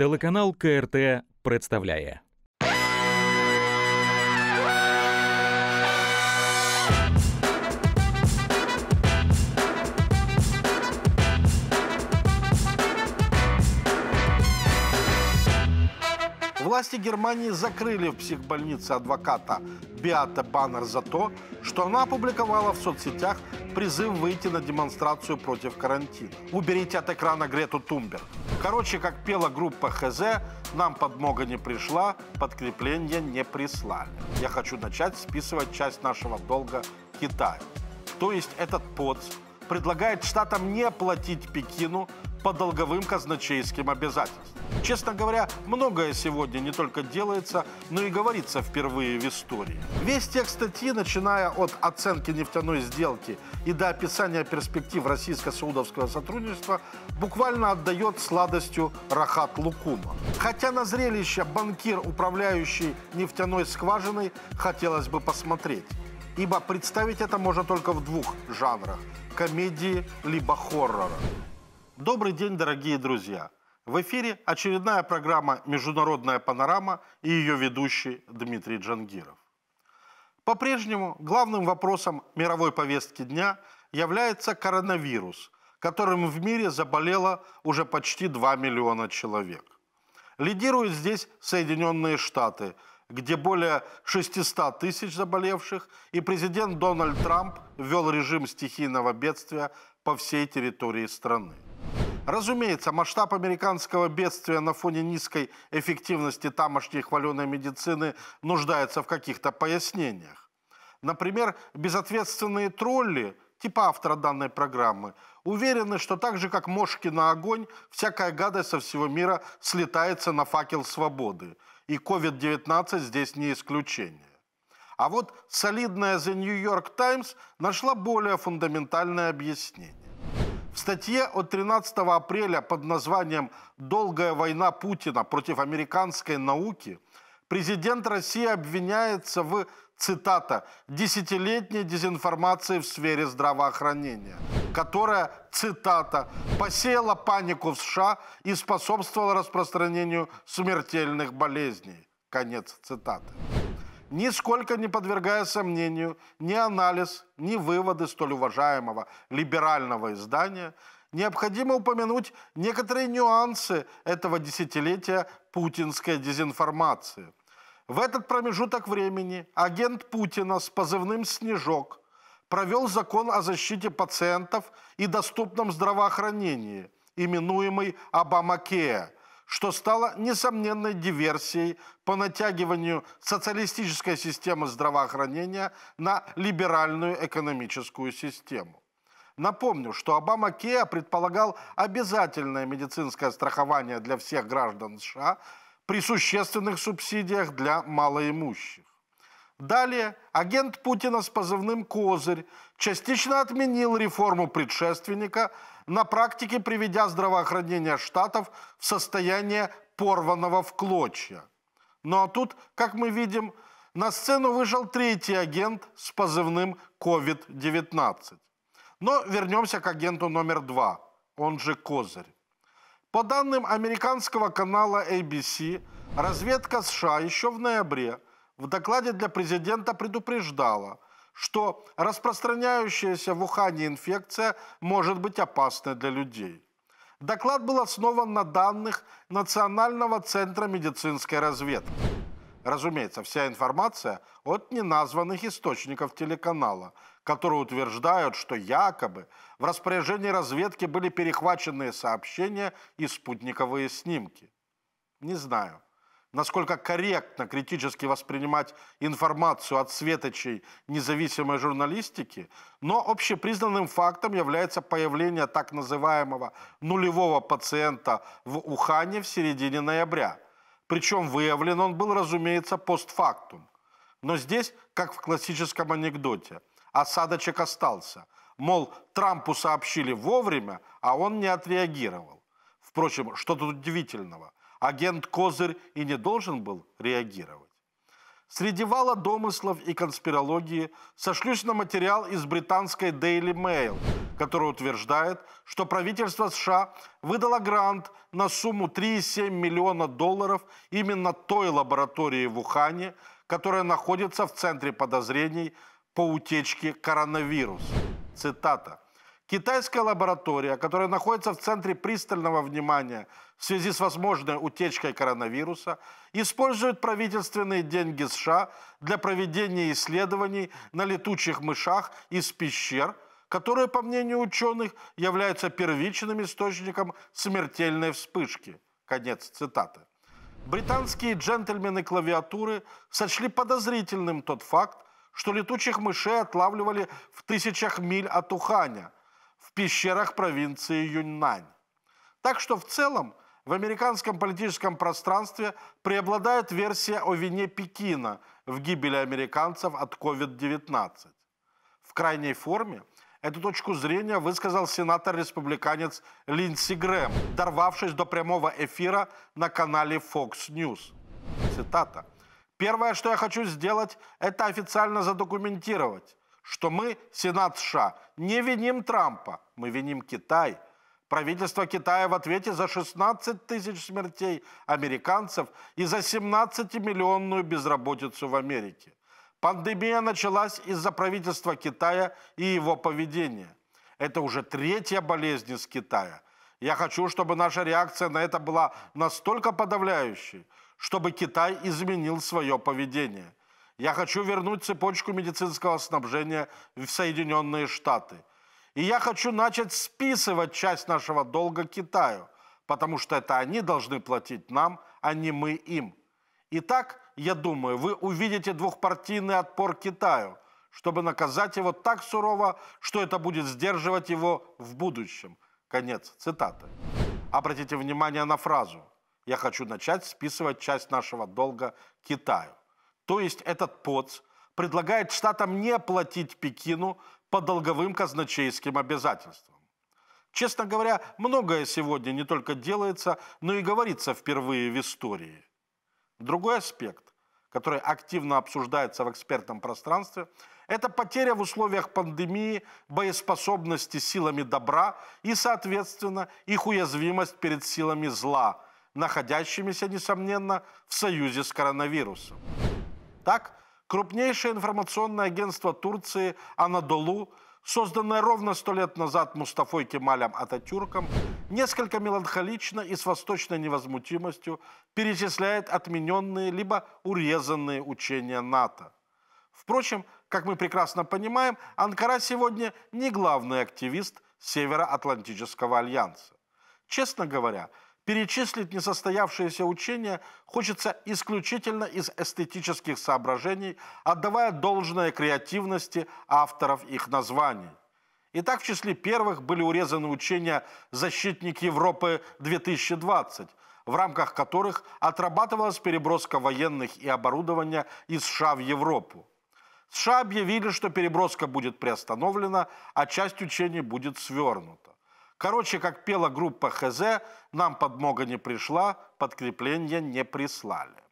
Телеканал КРТ представляє. Власти Германии закрыли в психбольнице адвоката Биата Баннер за то, что она опубликовала в соцсетях призыв выйти на демонстрацию против карантина. Уберите от экрана Грету Тумберг. Короче, как пела группа ХЗ, нам подмога не пришла, подкрепление не прислали. Я хочу начать списывать часть нашего долга Китаю. То есть этот ПОЦ предлагает штатам не платить Пекину по долговым казначейским обязательствам. Честно говоря, многое сегодня не только делается, но и говорится впервые в истории. Весь текст статьи, начиная от оценки нефтяной сделки и до описания перспектив российско-саудовского сотрудничества, буквально отдает сладостью Рахат Лукума. Хотя на зрелище банкир, управляющий нефтяной скважиной, хотелось бы посмотреть. Ибо представить это можно только в двух жанрах – комедии либо хоррора. Добрый день, дорогие друзья! В эфире очередная программа «Международная панорама» и ее ведущий Дмитрий Джангиров. По-прежнему главным вопросом мировой повестки дня является коронавирус, которым в мире заболело уже почти 2 миллиона человек. Лидируют здесь Соединенные Штаты, где более 600 тысяч заболевших, и президент Дональд Трамп ввел режим стихийного бедствия по всей территории страны. Разумеется, масштаб американского бедствия на фоне низкой эффективности тамошней хваленой медицины нуждается в каких-то пояснениях. Например, безответственные тролли, типа автора данной программы, уверены, что так же, как мошки на огонь, всякая гадость со всего мира слетается на факел свободы. И COVID-19 здесь не исключение. А вот солидная The New York Times нашла более фундаментальное объяснение. В статье от 13 апреля под названием «Долгая война Путина против американской науки» президент России обвиняется в, цитата, «десятилетней дезинформации в сфере здравоохранения», которая, цитата, «посеяла панику в США и способствовала распространению смертельных болезней». Конец цитаты нисколько не подвергая сомнению ни анализ, ни выводы столь уважаемого либерального издания, необходимо упомянуть некоторые нюансы этого десятилетия путинской дезинформации. В этот промежуток времени агент Путина с позывным «Снежок» провел закон о защите пациентов и доступном здравоохранении, именуемый Обамакея – что стало несомненной диверсией по натягиванию социалистической системы здравоохранения на либеральную экономическую систему. Напомню, что Обама Кеа предполагал обязательное медицинское страхование для всех граждан США при существенных субсидиях для малоимущих. Далее агент Путина с позывным «Козырь» частично отменил реформу предшественника, на практике приведя здравоохранение штатов в состояние порванного в клочья. Ну а тут, как мы видим, на сцену вышел третий агент с позывным COVID-19. Но вернемся к агенту номер два, он же «Козырь». По данным американского канала ABC, разведка США еще в ноябре – в докладе для президента предупреждала, что распространяющаяся в Ухане инфекция может быть опасной для людей. Доклад был основан на данных Национального центра медицинской разведки. Разумеется, вся информация от неназванных источников телеканала, которые утверждают, что якобы в распоряжении разведки были перехваченные сообщения и спутниковые снимки. Не знаю насколько корректно критически воспринимать информацию от светочей независимой журналистики, но общепризнанным фактом является появление так называемого нулевого пациента в Ухане в середине ноября. Причем выявлен он был, разумеется, постфактум. Но здесь, как в классическом анекдоте, осадочек остался. Мол, Трампу сообщили вовремя, а он не отреагировал. Впрочем, что тут удивительного – агент Козырь и не должен был реагировать. Среди вала домыслов и конспирологии сошлюсь на материал из британской Daily Mail, который утверждает, что правительство США выдало грант на сумму 3,7 миллиона долларов именно той лаборатории в Ухане, которая находится в центре подозрений по утечке коронавируса. Цитата. Китайская лаборатория, которая находится в центре пристального внимания в связи с возможной утечкой коронавируса, использует правительственные деньги США для проведения исследований на летучих мышах из пещер, которые, по мнению ученых, являются первичным источником смертельной вспышки. Конец цитаты. Британские джентльмены клавиатуры сочли подозрительным тот факт, что летучих мышей отлавливали в тысячах миль от Уханя – в пещерах провинции Юньнань. Так что в целом в американском политическом пространстве преобладает версия о вине Пекина в гибели американцев от COVID-19. В крайней форме эту точку зрения высказал сенатор-республиканец Линдси Грэм, дорвавшись до прямого эфира на канале Fox News. Цитата. «Первое, что я хочу сделать, это официально задокументировать, что мы, Сенат США, не виним Трампа, мы виним Китай. Правительство Китая в ответе за 16 тысяч смертей американцев и за 17-миллионную безработицу в Америке. Пандемия началась из-за правительства Китая и его поведения. Это уже третья болезнь из Китая. Я хочу, чтобы наша реакция на это была настолько подавляющей, чтобы Китай изменил свое поведение. Я хочу вернуть цепочку медицинского снабжения в Соединенные Штаты. И я хочу начать списывать часть нашего долга Китаю, потому что это они должны платить нам, а не мы им. Итак, я думаю, вы увидите двухпартийный отпор Китаю, чтобы наказать его так сурово, что это будет сдерживать его в будущем. Конец цитаты. Обратите внимание на фразу. Я хочу начать списывать часть нашего долга Китаю. То есть этот ПОЦ предлагает штатам не платить Пекину по долговым казначейским обязательствам. Честно говоря, многое сегодня не только делается, но и говорится впервые в истории. Другой аспект, который активно обсуждается в экспертном пространстве, это потеря в условиях пандемии боеспособности силами добра и, соответственно, их уязвимость перед силами зла, находящимися, несомненно, в союзе с коронавирусом. Так, крупнейшее информационное агентство Турции «Анадолу», созданное ровно сто лет назад Мустафой Кемалем Ататюрком, несколько меланхолично и с восточной невозмутимостью перечисляет отмененные либо урезанные учения НАТО. Впрочем, как мы прекрасно понимаем, Анкара сегодня не главный активист Североатлантического альянса. Честно говоря, перечислить несостоявшиеся учения хочется исключительно из эстетических соображений, отдавая должное креативности авторов их названий. Итак, в числе первых были урезаны учения «Защитник Европы-2020», в рамках которых отрабатывалась переброска военных и оборудования из США в Европу. США объявили, что переброска будет приостановлена, а часть учений будет свернута. Короче, как пела группа ХЗ, нам подмога не пришла, подкрепления не прислали.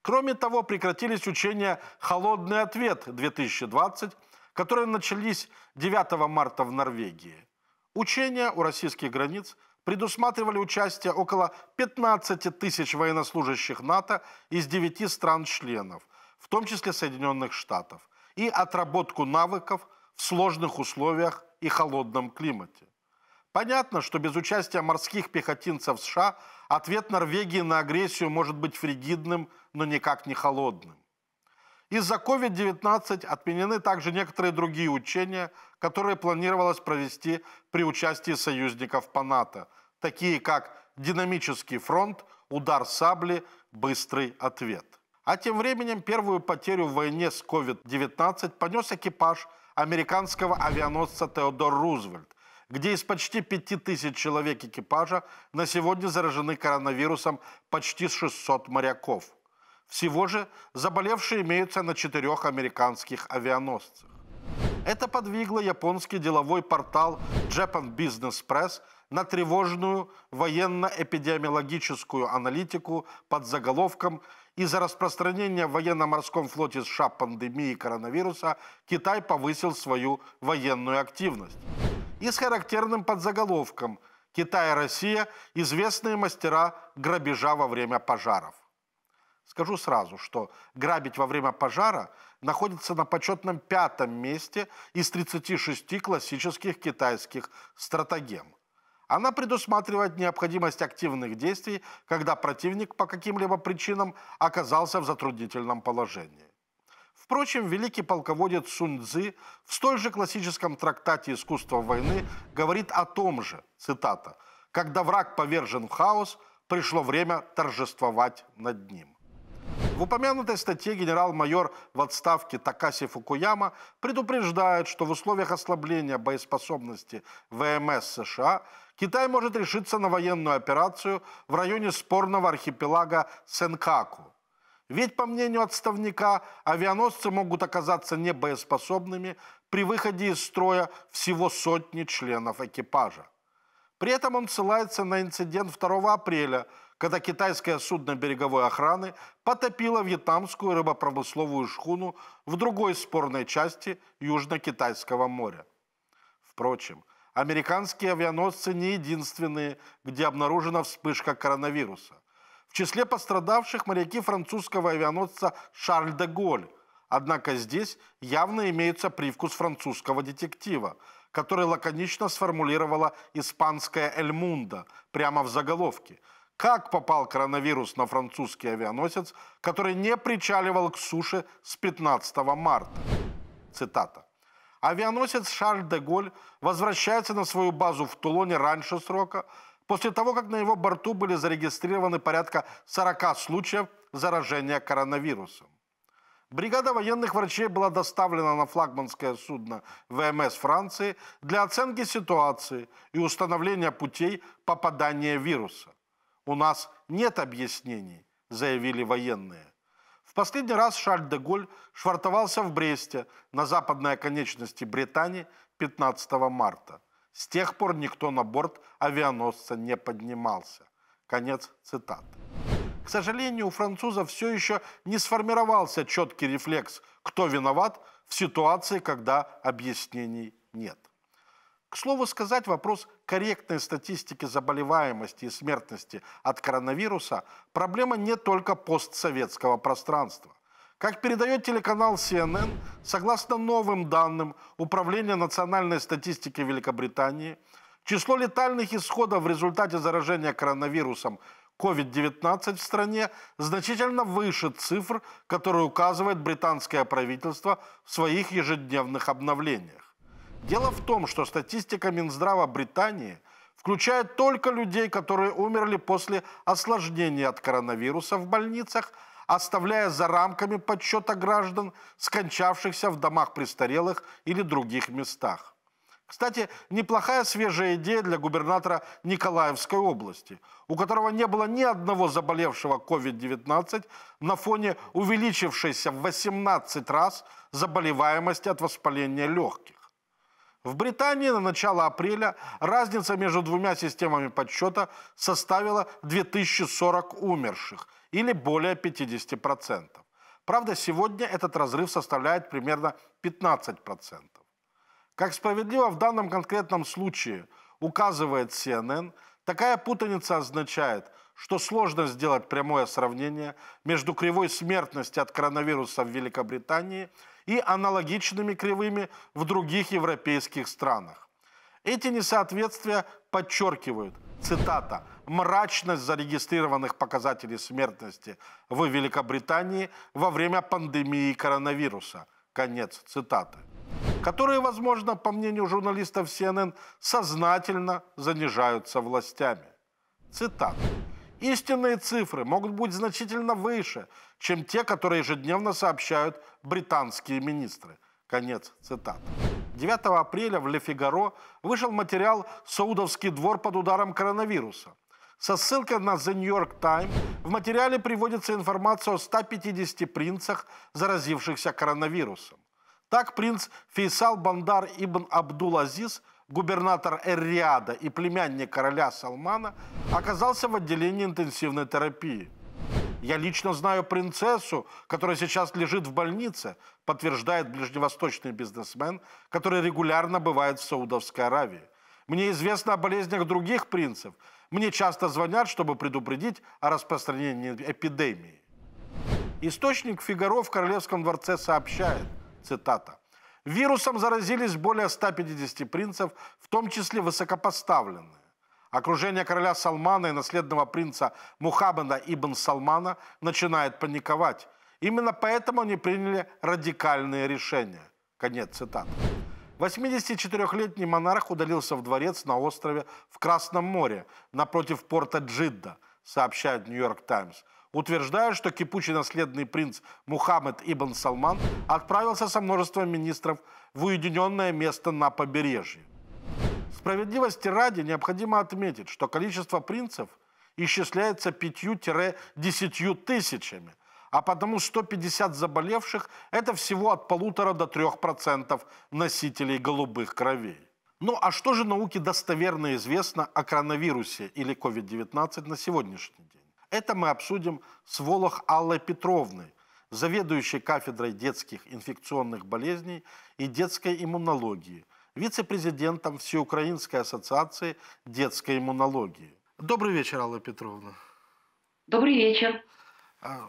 Кроме того, прекратились учения «Холодный ответ-2020», которые начались 9 марта в Норвегии. Учения у российских границ предусматривали участие около 15 тысяч военнослужащих НАТО из 9 стран-членов, в том числе Соединенных Штатов, и отработку навыков в сложных условиях и холодном климате. Понятно, что без участия морских пехотинцев США ответ Норвегии на агрессию может быть фригидным, но никак не холодным. Из-за COVID-19 отменены также некоторые другие учения, которые планировалось провести при участии союзников по НАТО, такие как динамический фронт, удар сабли, быстрый ответ. А тем временем первую потерю в войне с COVID-19 понес экипаж американского авианосца Теодор Рузвельт, где из почти 5000 человек экипажа на сегодня заражены коронавирусом почти 600 моряков. Всего же заболевшие имеются на четырех американских авианосцах. Это подвигло японский деловой портал Japan Business Press на тревожную военно-эпидемиологическую аналитику под заголовком Из-за распространения в военно-морском флоте США пандемии коронавируса Китай повысил свою военную активность. И с характерным подзаголовком «Китай и Россия – известные мастера грабежа во время пожаров». Скажу сразу, что грабить во время пожара находится на почетном пятом месте из 36 классических китайских стратегем. Она предусматривает необходимость активных действий, когда противник по каким-либо причинам оказался в затруднительном положении. Впрочем, великий полководец Сунь Цзы в столь же классическом трактате «Искусство войны» говорит о том же, цитата, «когда враг повержен в хаос, пришло время торжествовать над ним». В упомянутой статье генерал-майор в отставке Такаси Фукуяма предупреждает, что в условиях ослабления боеспособности ВМС США Китай может решиться на военную операцию в районе спорного архипелага Сенкаку. Ведь, по мнению отставника, авианосцы могут оказаться небоеспособными при выходе из строя всего сотни членов экипажа. При этом он ссылается на инцидент 2 апреля – когда китайское судно береговой охраны потопило вьетнамскую рыбопромысловую шхуну в другой спорной части Южно-Китайского моря. Впрочем, американские авианосцы не единственные, где обнаружена вспышка коронавируса. В числе пострадавших моряки французского авианосца «Шарль де Голь», Однако здесь явно имеется привкус французского детектива, который лаконично сформулировала испанская «Эль Мунда» прямо в заголовке – как попал коронавирус на французский авианосец, который не причаливал к суше с 15 марта. Цитата. Авианосец Шарль де Голь возвращается на свою базу в Тулоне раньше срока, после того, как на его борту были зарегистрированы порядка 40 случаев заражения коронавирусом. Бригада военных врачей была доставлена на флагманское судно ВМС Франции для оценки ситуации и установления путей попадания вируса. У нас нет объяснений, заявили военные. Последний раз Шарль де Голь швартовался в Бресте на западной оконечности Британии 15 марта. С тех пор никто на борт авианосца не поднимался. Конец цитаты. К сожалению, у французов все еще не сформировался четкий рефлекс, кто виноват в ситуации, когда объяснений нет. К слову сказать, вопрос корректной статистики заболеваемости и смертности от коронавируса – проблема не только постсоветского пространства. Как передает телеканал CNN, согласно новым данным Управления национальной статистики Великобритании, число летальных исходов в результате заражения коронавирусом COVID-19 в стране значительно выше цифр, которые указывает британское правительство в своих ежедневных обновлениях. Дело в том, что статистика Минздрава Британии включает только людей, которые умерли после осложнения от коронавируса в больницах, оставляя за рамками подсчета граждан, скончавшихся в домах престарелых или других местах. Кстати, неплохая свежая идея для губернатора Николаевской области, у которого не было ни одного заболевшего COVID-19 на фоне увеличившейся в 18 раз заболеваемости от воспаления легких. В Британии на начало апреля разница между двумя системами подсчета составила 2040 умерших, или более 50%. Правда, сегодня этот разрыв составляет примерно 15%. Как справедливо в данном конкретном случае указывает CNN, такая путаница означает, что сложно сделать прямое сравнение между кривой смертности от коронавируса в Великобритании – и аналогичными кривыми в других европейских странах. Эти несоответствия подчеркивают, цитата, «мрачность зарегистрированных показателей смертности в Великобритании во время пандемии коронавируса». Конец цитаты. Которые, возможно, по мнению журналистов CNN, сознательно занижаются властями. Цитата. Истинные цифры могут быть значительно выше, чем те, которые ежедневно сообщают британские министры. Конец цитаты. 9 апреля в Ле Фигаро вышел материал «Саудовский двор под ударом коронавируса». Со ссылкой на The New York Times в материале приводится информация о 150 принцах, заразившихся коронавирусом. Так принц Фейсал Бандар ибн Абдул-Азиз – губернатор Эр-Риада и племянник короля Салмана, оказался в отделении интенсивной терапии. Я лично знаю принцессу, которая сейчас лежит в больнице, подтверждает ближневосточный бизнесмен, который регулярно бывает в Саудовской Аравии. Мне известно о болезнях других принцев. Мне часто звонят, чтобы предупредить о распространении эпидемии. Источник Фигаро в Королевском дворце сообщает, цитата, «Вирусом заразились более 150 принцев, в том числе высокопоставленные. Окружение короля Салмана и наследного принца Мухаммеда ибн Салмана начинает паниковать. Именно поэтому они приняли радикальные решения». Конец цитаты. 84-летний монарх удалился в дворец на острове в Красном море напротив порта Джидда, сообщает Нью-Йорк Таймс утверждая, что кипучий наследный принц Мухаммед Ибн Салман отправился со множеством министров в уединенное место на побережье. Справедливости ради необходимо отметить, что количество принцев исчисляется 5-10 тысячами, а потому 150 заболевших – это всего от полутора до трех процентов носителей голубых кровей. Ну а что же науке достоверно известно о коронавирусе или COVID-19 на сегодняшний день? Это мы обсудим с Волох Аллой Петровной, заведующей кафедрой детских инфекционных болезней и детской иммунологии, вице-президентом Всеукраинской ассоциации детской иммунологии. Добрый вечер, Алла Петровна. Добрый вечер. А,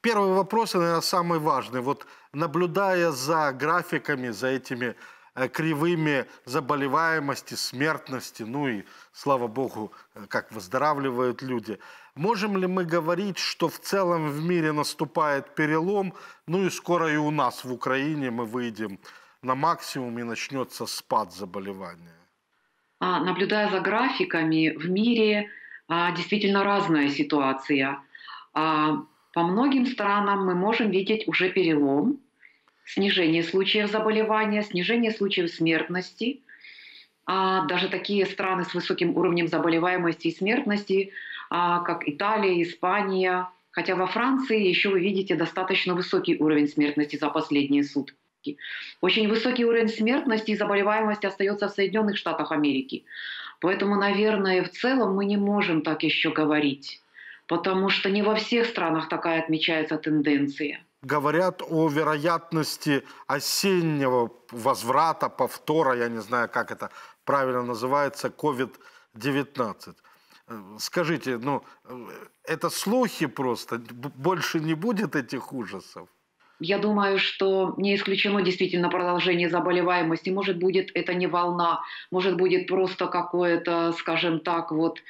первый вопрос, наверное, самый важный. Вот наблюдая за графиками, за этими Э, кривыми заболеваемости, смертности, ну и, слава богу, э, как выздоравливают люди. Можем ли мы говорить, что в целом в мире наступает перелом, ну и скоро и у нас в Украине мы выйдем на максимум и начнется спад заболевания? А, наблюдая за графиками, в мире а, действительно разная ситуация. А, по многим странам мы можем видеть уже перелом, снижение случаев заболевания, снижение случаев смертности. Даже такие страны с высоким уровнем заболеваемости и смертности, как Италия, Испания, хотя во Франции еще вы видите достаточно высокий уровень смертности за последние сутки. Очень высокий уровень смертности и заболеваемости остается в Соединенных Штатах Америки. Поэтому, наверное, в целом мы не можем так еще говорить, потому что не во всех странах такая отмечается тенденция говорят о вероятности осеннего возврата, повтора, я не знаю, как это правильно называется, COVID-19. Скажите, ну, это слухи просто, больше не будет этих ужасов? Я думаю, что не исключено действительно продолжение заболеваемости. Может, будет это не волна, может, будет просто какое-то, скажем так, вот,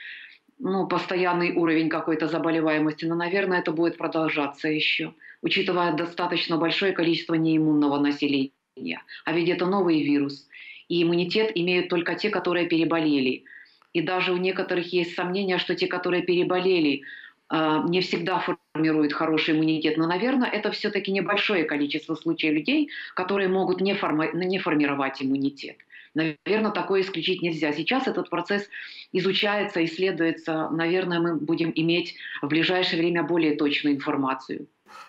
ну, постоянный уровень какой-то заболеваемости. Но, наверное, это будет продолжаться еще учитывая достаточно большое количество неиммунного населения. А ведь это новый вирус. И иммунитет имеют только те, которые переболели. И даже у некоторых есть сомнения, что те, которые переболели, не всегда формируют хороший иммунитет. Но, наверное, это все-таки небольшое количество случаев людей, которые могут не, форми- не формировать иммунитет. Наверное, такое исключить нельзя. Сейчас этот процесс изучается, исследуется. Наверное, мы будем иметь в ближайшее время более точную информацию.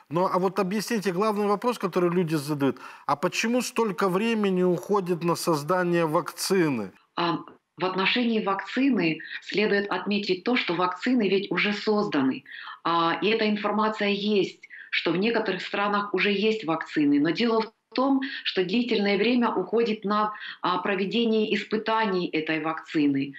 Ну, а вот объясните главный вопрос, который люди задают. А почему столько времени уходит на создание вакцины? А, в отношении вакцины следует отметить то, что вакцины ведь уже созданы. А, и эта информация есть, что в некоторых странах уже есть вакцины. Но дело в том, что длительное время уходит на а, проведение испытаний этой вакцины.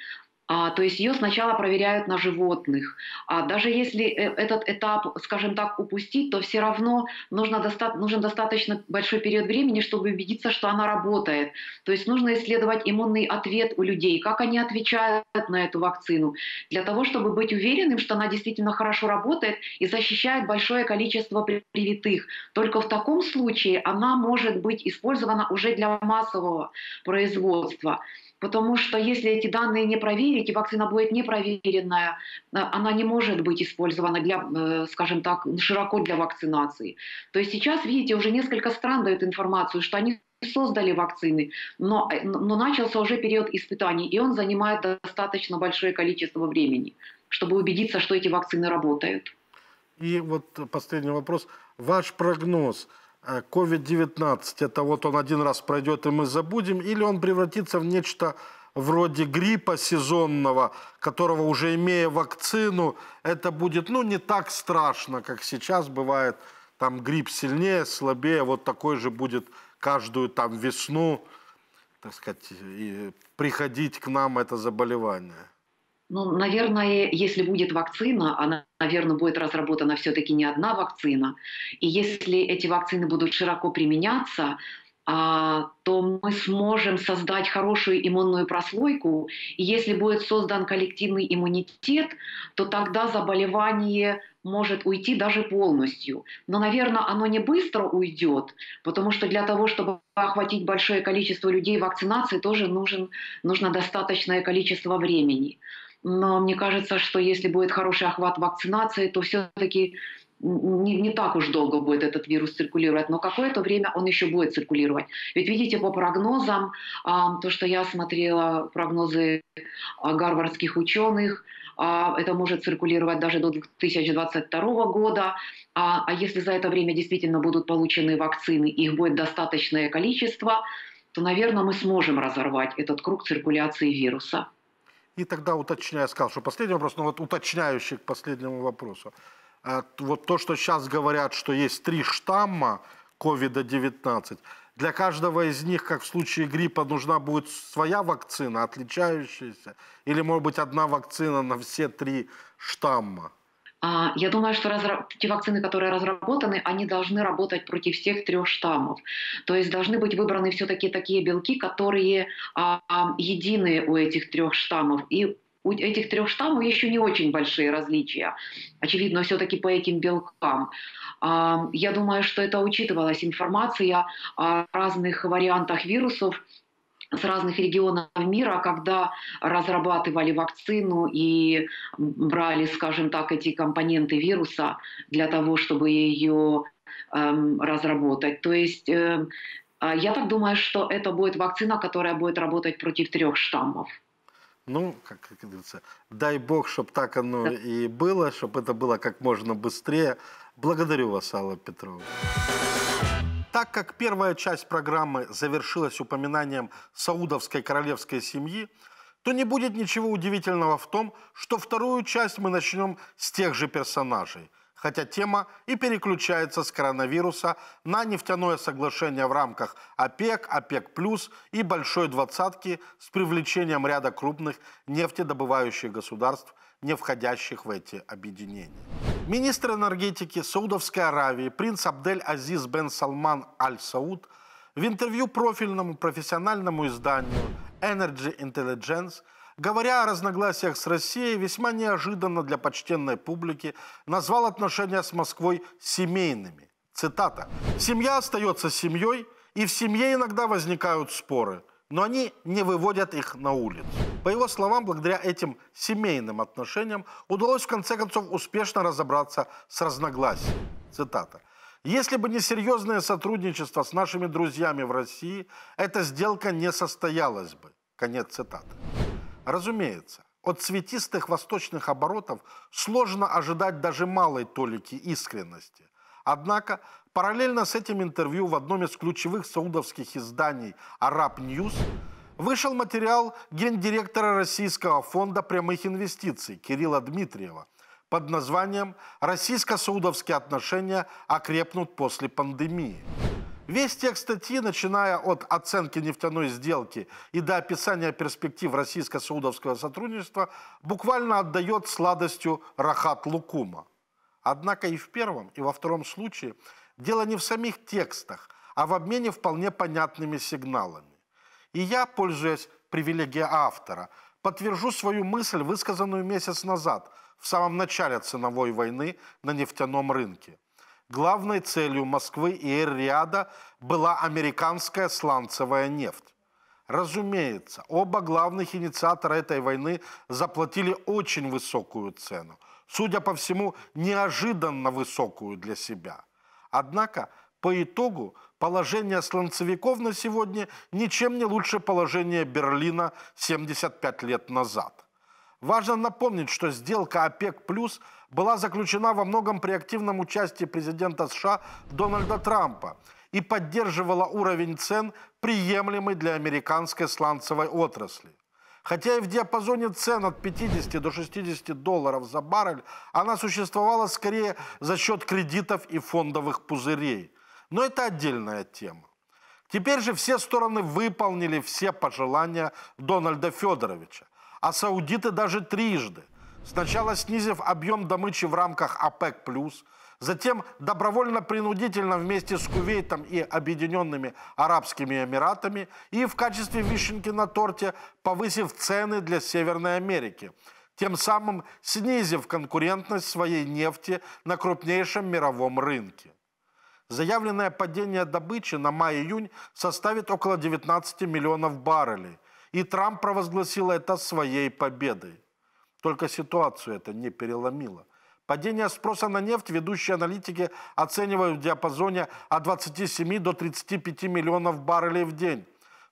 А, то есть ее сначала проверяют на животных. А даже если э, этот этап, скажем так, упустить, то все равно нужно доста- нужен достаточно большой период времени, чтобы убедиться, что она работает. То есть нужно исследовать иммунный ответ у людей, как они отвечают на эту вакцину, для того, чтобы быть уверенным, что она действительно хорошо работает и защищает большое количество привитых. Только в таком случае она может быть использована уже для массового производства. Потому что если эти данные не проверить, и вакцина будет непроверенная, э, она не может быть использована для, э, скажем так, широко для вакцинации. То есть сейчас, видите, уже несколько стран дают информацию, что они создали вакцины, но, э, но начался уже период испытаний, и он занимает достаточно большое количество времени, чтобы убедиться, что эти вакцины работают. И вот последний вопрос. Ваш прогноз – COVID-19 – это вот он один раз пройдет, и мы забудем, или он превратится в нечто вроде гриппа сезонного, которого уже имея вакцину, это будет ну, не так страшно, как сейчас бывает. Там грипп сильнее, слабее, вот такой же будет каждую там весну, так сказать, и приходить к нам это заболевание. Ну, наверное, если будет вакцина, она, наверное, будет разработана все-таки не одна вакцина. И если эти вакцины будут широко применяться, а, то мы сможем создать хорошую иммунную прослойку. И если будет создан коллективный иммунитет, то тогда заболевание может уйти даже полностью. Но, наверное, оно не быстро уйдет, потому что для того, чтобы охватить большое количество людей вакцинации, тоже нужен, нужно достаточное количество времени. Но мне кажется, что если будет хороший охват вакцинации, то все-таки не, не так уж долго будет этот вирус циркулировать, но какое-то время он еще будет циркулировать. Ведь видите, по прогнозам, то, что я смотрела, прогнозы гарвардских ученых, а, это может циркулировать даже до 2022 года. А, а если за это время действительно будут получены вакцины, их будет достаточное количество, то, наверное, мы сможем разорвать этот круг циркуляции вируса. И тогда уточняю, сказал, что последний вопрос, но вот уточняющий к последнему вопросу. А, вот то, что сейчас говорят, что есть три штамма COVID-19, для каждого из них, как в случае гриппа, нужна будет своя вакцина, отличающаяся? Или, может быть, одна вакцина на все три штамма? А, я думаю, что те вакцины, которые разработаны, они должны работать против всех трех штаммов. То есть должны быть выбраны все-таки такие белки, которые а, а, едины у этих трех штаммов. И у этих трех штаммов еще не очень большие различия. Очевидно, все-таки по этим белкам. Я думаю, что это учитывалась информация о разных вариантах вирусов, с разных регионов мира, когда разрабатывали вакцину и брали, скажем так, эти компоненты вируса для того, чтобы ее эм, разработать. То есть э, я так думаю, что это будет вакцина, которая будет работать против трех штаммов. Ну, как, как говорится, дай бог, чтобы так оно да. и было, чтобы это было как можно быстрее. Благодарю вас, Алла Петровна. Так как первая часть программы завершилась упоминанием саудовской королевской семьи, то не будет ничего удивительного в том, что вторую часть мы начнем с тех же персонажей, хотя тема и переключается с коронавируса на нефтяное соглашение в рамках ОПЕК, ОПЕК+, и Большой двадцатки с привлечением ряда крупных нефтедобывающих государств – не входящих в эти объединения. Министр энергетики Саудовской Аравии принц Абдель Азиз бен Салман Аль-Сауд в интервью профильному профессиональному изданию Energy Intelligence говоря о разногласиях с Россией, весьма неожиданно для почтенной публики назвал отношения с Москвой семейными. Цитата. «Семья остается семьей, и в семье иногда возникают споры но они не выводят их на улицу. По его словам, благодаря этим семейным отношениям удалось в конце концов успешно разобраться с разногласиями. Цитата. «Если бы не серьезное сотрудничество с нашими друзьями в России, эта сделка не состоялась бы». Конец цитаты. Разумеется, от цветистых восточных оборотов сложно ожидать даже малой толики искренности. Однако Параллельно с этим интервью в одном из ключевых саудовских изданий «Arab News» вышел материал гендиректора Российского фонда прямых инвестиций Кирилла Дмитриева под названием «Российско-саудовские отношения окрепнут после пандемии». Весь текст статьи, начиная от оценки нефтяной сделки и до описания перспектив российско-саудовского сотрудничества, буквально отдает сладостью рахат лукума. Однако и в первом, и во втором случае – Дело не в самих текстах, а в обмене вполне понятными сигналами. И я, пользуясь привилегией автора, подтвержу свою мысль, высказанную месяц назад, в самом начале ценовой войны на нефтяном рынке. Главной целью Москвы и Эр-Риада была американская сланцевая нефть. Разумеется, оба главных инициатора этой войны заплатили очень высокую цену, судя по всему, неожиданно высокую для себя – Однако по итогу положение сланцевиков на сегодня ничем не лучше положения Берлина 75 лет назад. Важно напомнить, что сделка ОПЕК+, плюс была заключена во многом при активном участии президента США Дональда Трампа и поддерживала уровень цен, приемлемый для американской сланцевой отрасли. Хотя и в диапазоне цен от 50 до 60 долларов за баррель она существовала скорее за счет кредитов и фондовых пузырей. Но это отдельная тема. Теперь же все стороны выполнили все пожелания Дональда Федоровича, а саудиты даже трижды. Сначала снизив объем добычи в рамках ОПЕК+, затем добровольно-принудительно вместе с Кувейтом и Объединенными Арабскими Эмиратами и в качестве вишенки на торте повысив цены для Северной Америки, тем самым снизив конкурентность своей нефти на крупнейшем мировом рынке. Заявленное падение добычи на май-июнь составит около 19 миллионов баррелей, и Трамп провозгласил это своей победой. Только ситуацию это не переломило. Падение спроса на нефть ведущие аналитики оценивают в диапазоне от 27 до 35 миллионов баррелей в день.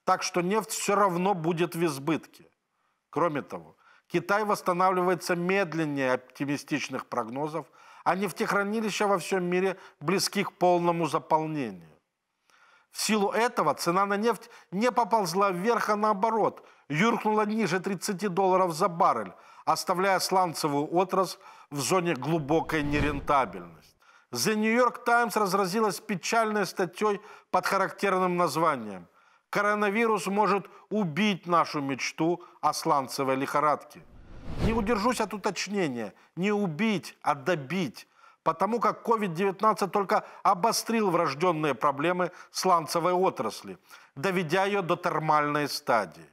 Так что нефть все равно будет в избытке. Кроме того, Китай восстанавливается медленнее оптимистичных прогнозов, а нефтехранилища во всем мире близки к полному заполнению. В силу этого цена на нефть не поползла вверх, а наоборот, юркнула ниже 30 долларов за баррель, оставляя сланцевую отрасль в зоне глубокой нерентабельности. The New York Times разразилась печальной статьей под характерным названием «Коронавирус может убить нашу мечту о сланцевой лихорадке». Не удержусь от уточнения, не убить, а добить, потому как COVID-19 только обострил врожденные проблемы сланцевой отрасли, доведя ее до термальной стадии.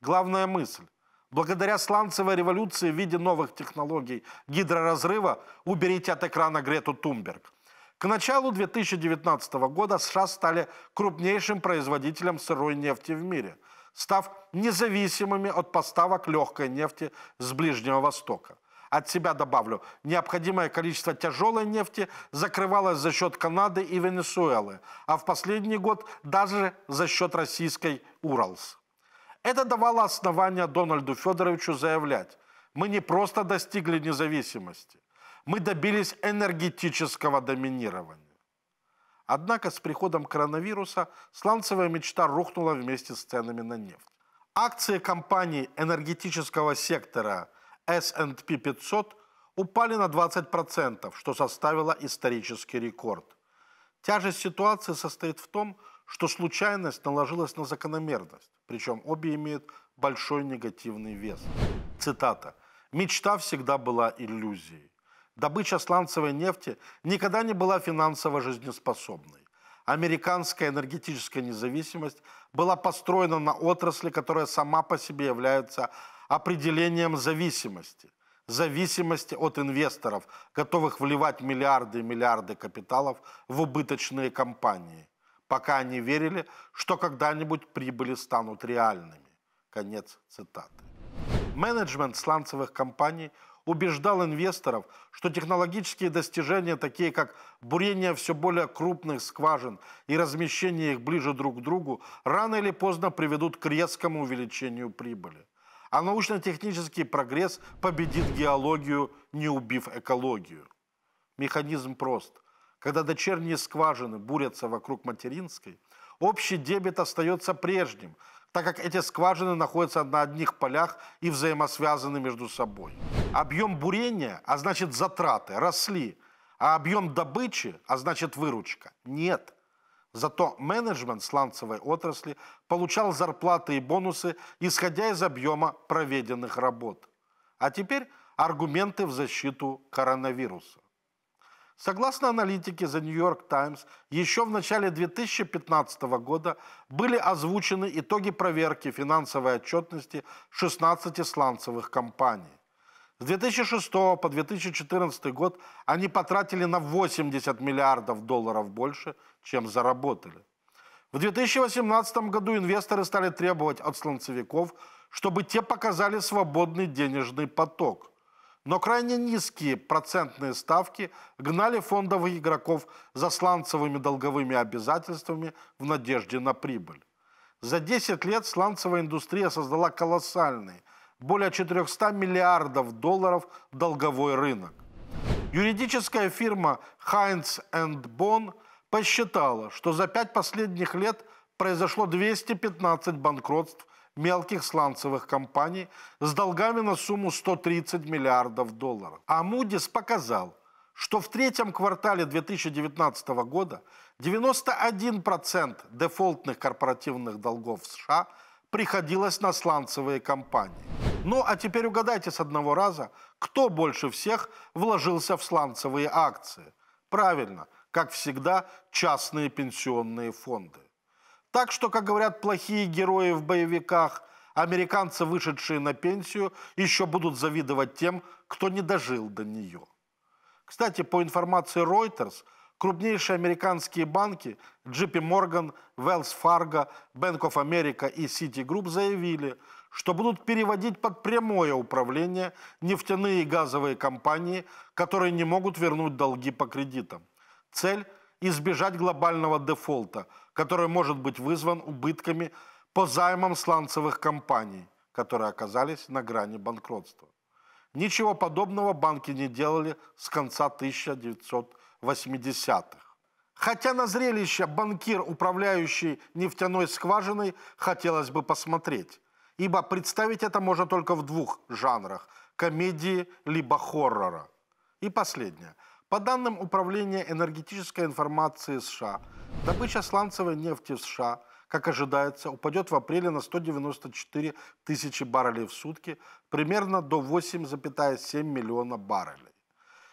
Главная мысль – Благодаря сланцевой революции в виде новых технологий гидроразрыва уберите от экрана Грету Тумберг. К началу 2019 года США стали крупнейшим производителем сырой нефти в мире, став независимыми от поставок легкой нефти с Ближнего Востока. От себя добавлю, необходимое количество тяжелой нефти закрывалось за счет Канады и Венесуэлы, а в последний год даже за счет российской Уралс. Это давало основания Дональду Федоровичу заявлять, мы не просто достигли независимости, мы добились энергетического доминирования. Однако с приходом коронавируса сланцевая мечта рухнула вместе с ценами на нефть. Акции компаний энергетического сектора S&P 500 упали на 20%, что составило исторический рекорд. Тяжесть ситуации состоит в том, что случайность наложилась на закономерность, причем обе имеют большой негативный вес. Цитата. «Мечта всегда была иллюзией. Добыча сланцевой нефти никогда не была финансово жизнеспособной. Американская энергетическая независимость была построена на отрасли, которая сама по себе является определением зависимости. Зависимости от инвесторов, готовых вливать миллиарды и миллиарды капиталов в убыточные компании пока они верили, что когда-нибудь прибыли станут реальными. Конец цитаты. Менеджмент сланцевых компаний убеждал инвесторов, что технологические достижения, такие как бурение все более крупных скважин и размещение их ближе друг к другу, рано или поздно приведут к резкому увеличению прибыли. А научно-технический прогресс победит геологию, не убив экологию. Механизм прост – когда дочерние скважины бурятся вокруг материнской, общий дебет остается прежним, так как эти скважины находятся на одних полях и взаимосвязаны между собой. Объем бурения, а значит затраты, росли, а объем добычи, а значит выручка, нет. Зато менеджмент сланцевой отрасли получал зарплаты и бонусы, исходя из объема проведенных работ. А теперь аргументы в защиту коронавируса. Согласно аналитике The New York Times, еще в начале 2015 года были озвучены итоги проверки финансовой отчетности 16 сланцевых компаний. С 2006 по 2014 год они потратили на 80 миллиардов долларов больше, чем заработали. В 2018 году инвесторы стали требовать от сланцевиков, чтобы те показали свободный денежный поток. Но крайне низкие процентные ставки гнали фондовых игроков за сланцевыми долговыми обязательствами в надежде на прибыль. За 10 лет сланцевая индустрия создала колоссальный, более 400 миллиардов долларов долговой рынок. Юридическая фирма Heinz Bond посчитала, что за пять последних лет произошло 215 банкротств мелких сланцевых компаний с долгами на сумму 130 миллиардов долларов. А Moody's показал, что в третьем квартале 2019 года 91% дефолтных корпоративных долгов США приходилось на сланцевые компании. Ну а теперь угадайте с одного раза, кто больше всех вложился в сланцевые акции. Правильно, как всегда, частные пенсионные фонды. Так что, как говорят плохие герои в боевиках, американцы, вышедшие на пенсию, еще будут завидовать тем, кто не дожил до нее. Кстати, по информации Reuters, крупнейшие американские банки JP Morgan, Wells Fargo, Bank of America и Citigroup заявили, что будут переводить под прямое управление нефтяные и газовые компании, которые не могут вернуть долги по кредитам. Цель – избежать глобального дефолта, который может быть вызван убытками по займам сланцевых компаний, которые оказались на грани банкротства. Ничего подобного банки не делали с конца 1980-х. Хотя на зрелище банкир, управляющий нефтяной скважиной, хотелось бы посмотреть. Ибо представить это можно только в двух жанрах – комедии либо хоррора. И последнее. По данным Управления энергетической информации США, добыча сланцевой нефти в США – как ожидается, упадет в апреле на 194 тысячи баррелей в сутки, примерно до 8,7 миллиона баррелей.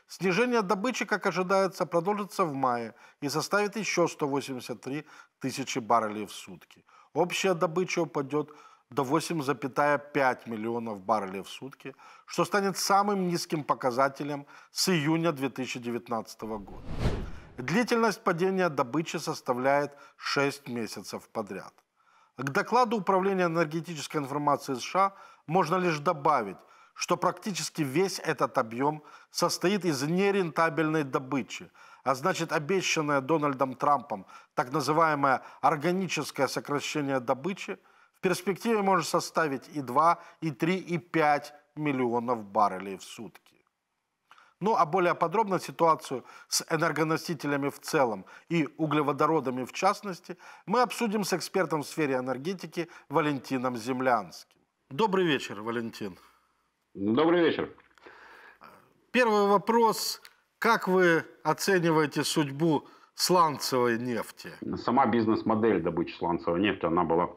Снижение добычи, как ожидается, продолжится в мае и составит еще 183 тысячи баррелей в сутки. Общая добыча упадет до 8,5 миллионов баррелей в сутки, что станет самым низким показателем с июня 2019 года. Длительность падения добычи составляет 6 месяцев подряд. К докладу Управления энергетической информации США можно лишь добавить, что практически весь этот объем состоит из нерентабельной добычи, а значит обещанное Дональдом Трампом так называемое органическое сокращение добычи в перспективе может составить и 2, и 3, и 5 миллионов баррелей в сутки. Ну а более подробно ситуацию с энергоносителями в целом и углеводородами в частности мы обсудим с экспертом в сфере энергетики Валентином Землянским. Добрый вечер, Валентин. Добрый вечер. Первый вопрос. Как вы оцениваете судьбу сланцевой нефти? Сама бизнес-модель добычи сланцевой нефти, она была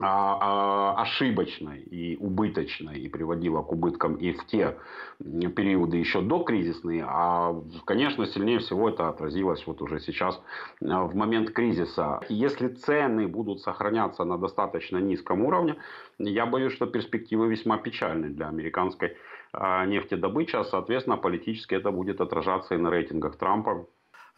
ошибочной и убыточной и приводила к убыткам и в те периоды еще до кризисные, а, конечно, сильнее всего это отразилось вот уже сейчас в момент кризиса. Если цены будут сохраняться на достаточно низком уровне, я боюсь, что перспективы весьма печальны для американской нефтедобычи, а, соответственно, политически это будет отражаться и на рейтингах Трампа,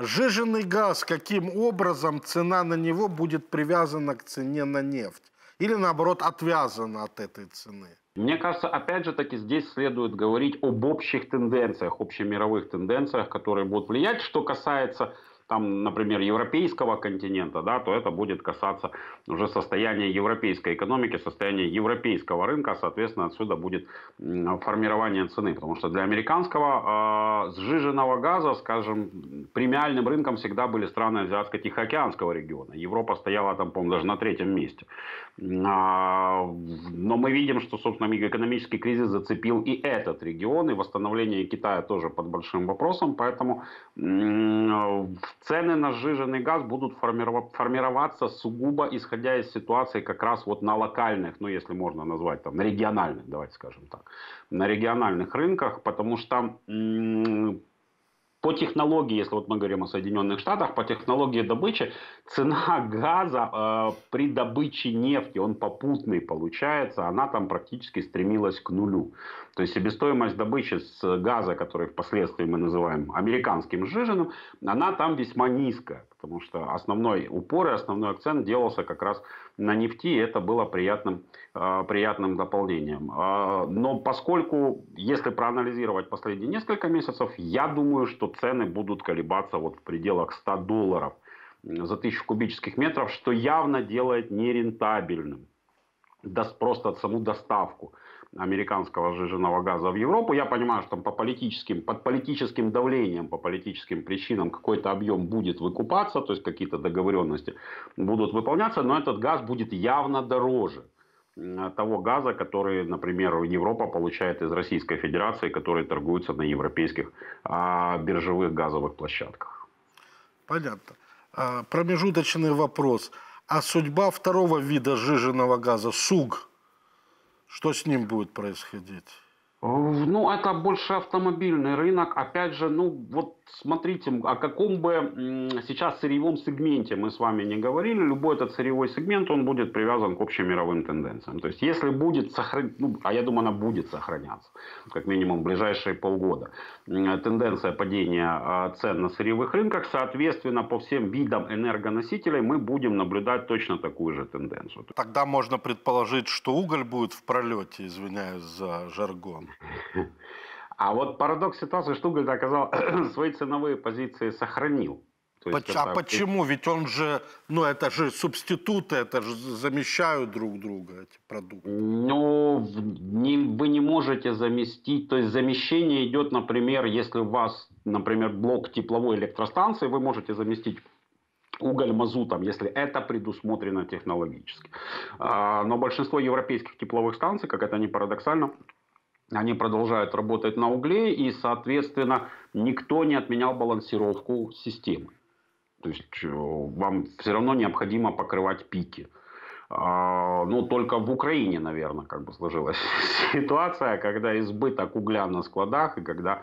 Жиженный газ, каким образом цена на него будет привязана к цене на нефть? Или наоборот отвязана от этой цены? Мне кажется, опять же таки здесь следует говорить об общих тенденциях, общемировых тенденциях, которые будут влиять. Что касается там, например, европейского континента, да, то это будет касаться уже состояния европейской экономики, состояния европейского рынка, соответственно, отсюда будет формирование цены. Потому что для американского э, сжиженного газа, скажем, премиальным рынком всегда были страны Азиатско-Тихоокеанского региона. Европа стояла там, по-моему, даже на третьем месте. А, но мы видим, что, собственно, экономический кризис зацепил и этот регион, и восстановление Китая тоже под большим вопросом, поэтому цены на сжиженный газ будут формироваться сугубо исходя из ситуации как раз вот на локальных, ну если можно назвать там, на региональных, давайте скажем так, на региональных рынках, потому что по технологии, если вот мы говорим о Соединенных Штатах, по технологии добычи, цена газа э, при добыче нефти, он попутный получается, она там практически стремилась к нулю. То есть себестоимость добычи с газа, который впоследствии мы называем американским сжиженным, она там весьма низкая. Потому что основной упор и основной акцент делался как раз на нефти, и это было приятным, э, приятным дополнением. Э, но поскольку, если проанализировать последние несколько месяцев, я думаю, что цены будут колебаться вот в пределах 100 долларов за тысячу кубических метров, что явно делает нерентабельным просто саму доставку американского сжиженного газа в Европу. Я понимаю, что там по политическим, под политическим давлением, по политическим причинам какой-то объем будет выкупаться, то есть какие-то договоренности будут выполняться, но этот газ будет явно дороже. того газа, который, например, Европа получает из Российской Федерации, который торгуется на европейских а, биржевых газовых площадках. Понятно. А, промежуточный вопрос. А судьба второго вида сжиженного газа, СУГ, что с ним будет происходить? Ну, это больше автомобильный рынок. Опять же, ну, вот смотрите, о каком бы сейчас сырьевом сегменте мы с вами не говорили, любой этот сырьевой сегмент, он будет привязан к общим мировым тенденциям. То есть, если будет сохраняться, ну, а я думаю, она будет сохраняться, как минимум в ближайшие полгода, тенденция падения а, цен на сырьевых рынках, соответственно, по всем видам энергоносителей мы будем наблюдать точно такую же тенденцию. Тогда можно предположить, что уголь будет в пролете, извиняюсь за жаргон. А вот парадокс ситуации, что Уголь оказал свои ценовые позиции сохранил. То есть а это... почему? Ведь он же, ну это же субституты, это же замещают друг друга эти продукты. Ну, не, вы не можете заместить, то есть замещение идет, например, если у вас, например, блок тепловой электростанции, вы можете заместить уголь мазутом, если это предусмотрено технологически. А, но большинство европейских тепловых станций, как это не парадоксально, они продолжают работать на угле, и, соответственно, никто не отменял балансировку системы. То есть э, вам все равно необходимо покрывать пики. А, ну, только в Украине, наверное, как бы сложилась ситуация, когда избыток угля на складах и когда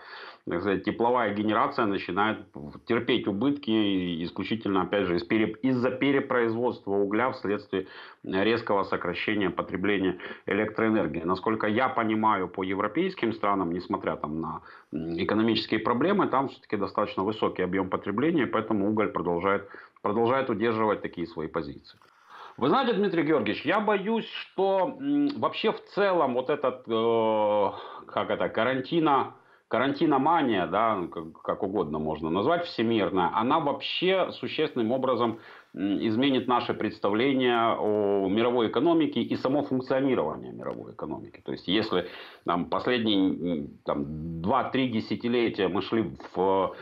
так сказать, тепловая генерация начинает терпеть убытки исключительно, опять же, из-за перепроизводства угля вследствие резкого сокращения потребления электроэнергии. Насколько я понимаю, по европейским странам, несмотря там на экономические проблемы, там все-таки достаточно высокий объем потребления, поэтому уголь продолжает, продолжает удерживать такие свои позиции. Вы знаете, Дмитрий Георгиевич, я боюсь, что вообще в целом вот этот, э, как это, карантина, карантиномания, да, как, как угодно можно назвать, всемирная, она вообще существенным образом изменит наше представление о мировой экономике и само функционирование мировой экономики. То есть, если там, последние там, 2-3 десятилетия мы шли в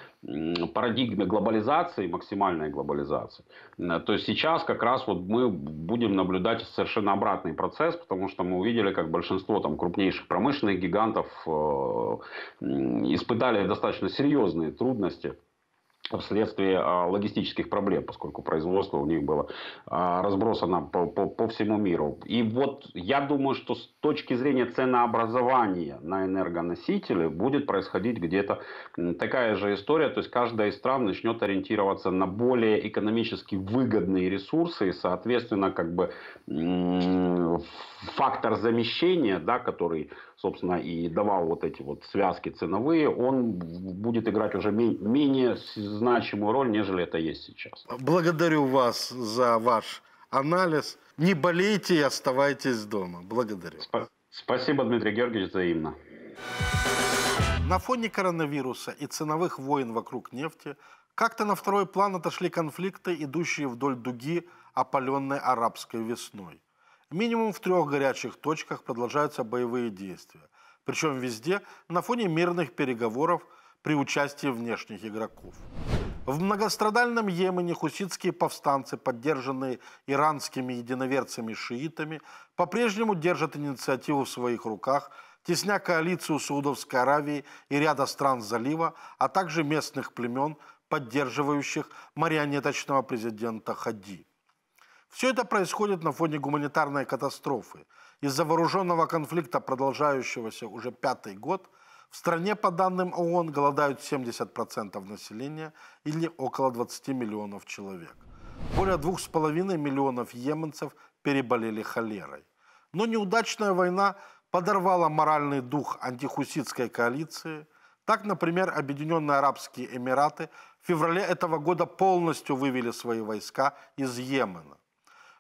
парадигме глобализации, максимальной глобализации, то есть сейчас как раз вот мы будем наблюдать совершенно обратный процесс, потому что мы увидели, как большинство там, крупнейших промышленных гигантов э, испытали достаточно серьезные трудности вследствие а, логистических проблем, поскольку производство у них было а, разбросано по, по, по всему миру. И вот я думаю, что с точки зрения ценообразования на энергоносители будет происходить где-то такая же история. То есть каждая из стран начнет ориентироваться на более экономически выгодные ресурсы и, соответственно, как бы фактор замещения, да, который собственно, и давал вот эти вот связки ценовые, он будет играть уже менее значимую роль, нежели это есть сейчас. Благодарю вас за ваш анализ. Не болейте и оставайтесь дома. Благодарю. Сп- спасибо, Дмитрий Георгиевич, взаимно. На фоне коронавируса и ценовых войн вокруг нефти как-то на второй план отошли конфликты, идущие вдоль дуги, опаленной арабской весной. Минимум в трех горячих точках продолжаются боевые действия. Причем везде на фоне мирных переговоров при участии внешних игроков. В многострадальном Йемене хуситские повстанцы, поддержанные иранскими единоверцами-шиитами, по-прежнему держат инициативу в своих руках, тесня коалицию Саудовской Аравии и ряда стран залива, а также местных племен, поддерживающих марионеточного президента Хади. Все это происходит на фоне гуманитарной катастрофы. Из-за вооруженного конфликта, продолжающегося уже пятый год, в стране, по данным ООН, голодают 70% населения или около 20 миллионов человек. Более 2,5 миллионов йеменцев переболели холерой. Но неудачная война подорвала моральный дух антихуситской коалиции. Так, например, Объединенные Арабские Эмираты в феврале этого года полностью вывели свои войска из Йемена.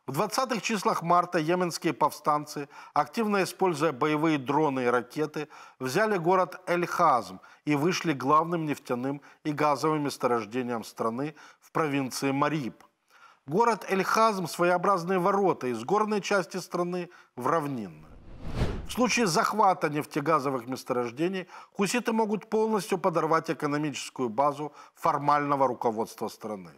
В 20-х числах марта йеменские повстанцы, активно используя боевые дроны и ракеты, взяли город Эль-Хазм и вышли главным нефтяным и газовым месторождением страны в провинции Мариб. Город Эль-Хазм – своеобразные ворота из горной части страны в равнинную. В случае захвата нефтегазовых месторождений хуситы могут полностью подорвать экономическую базу формального руководства страны.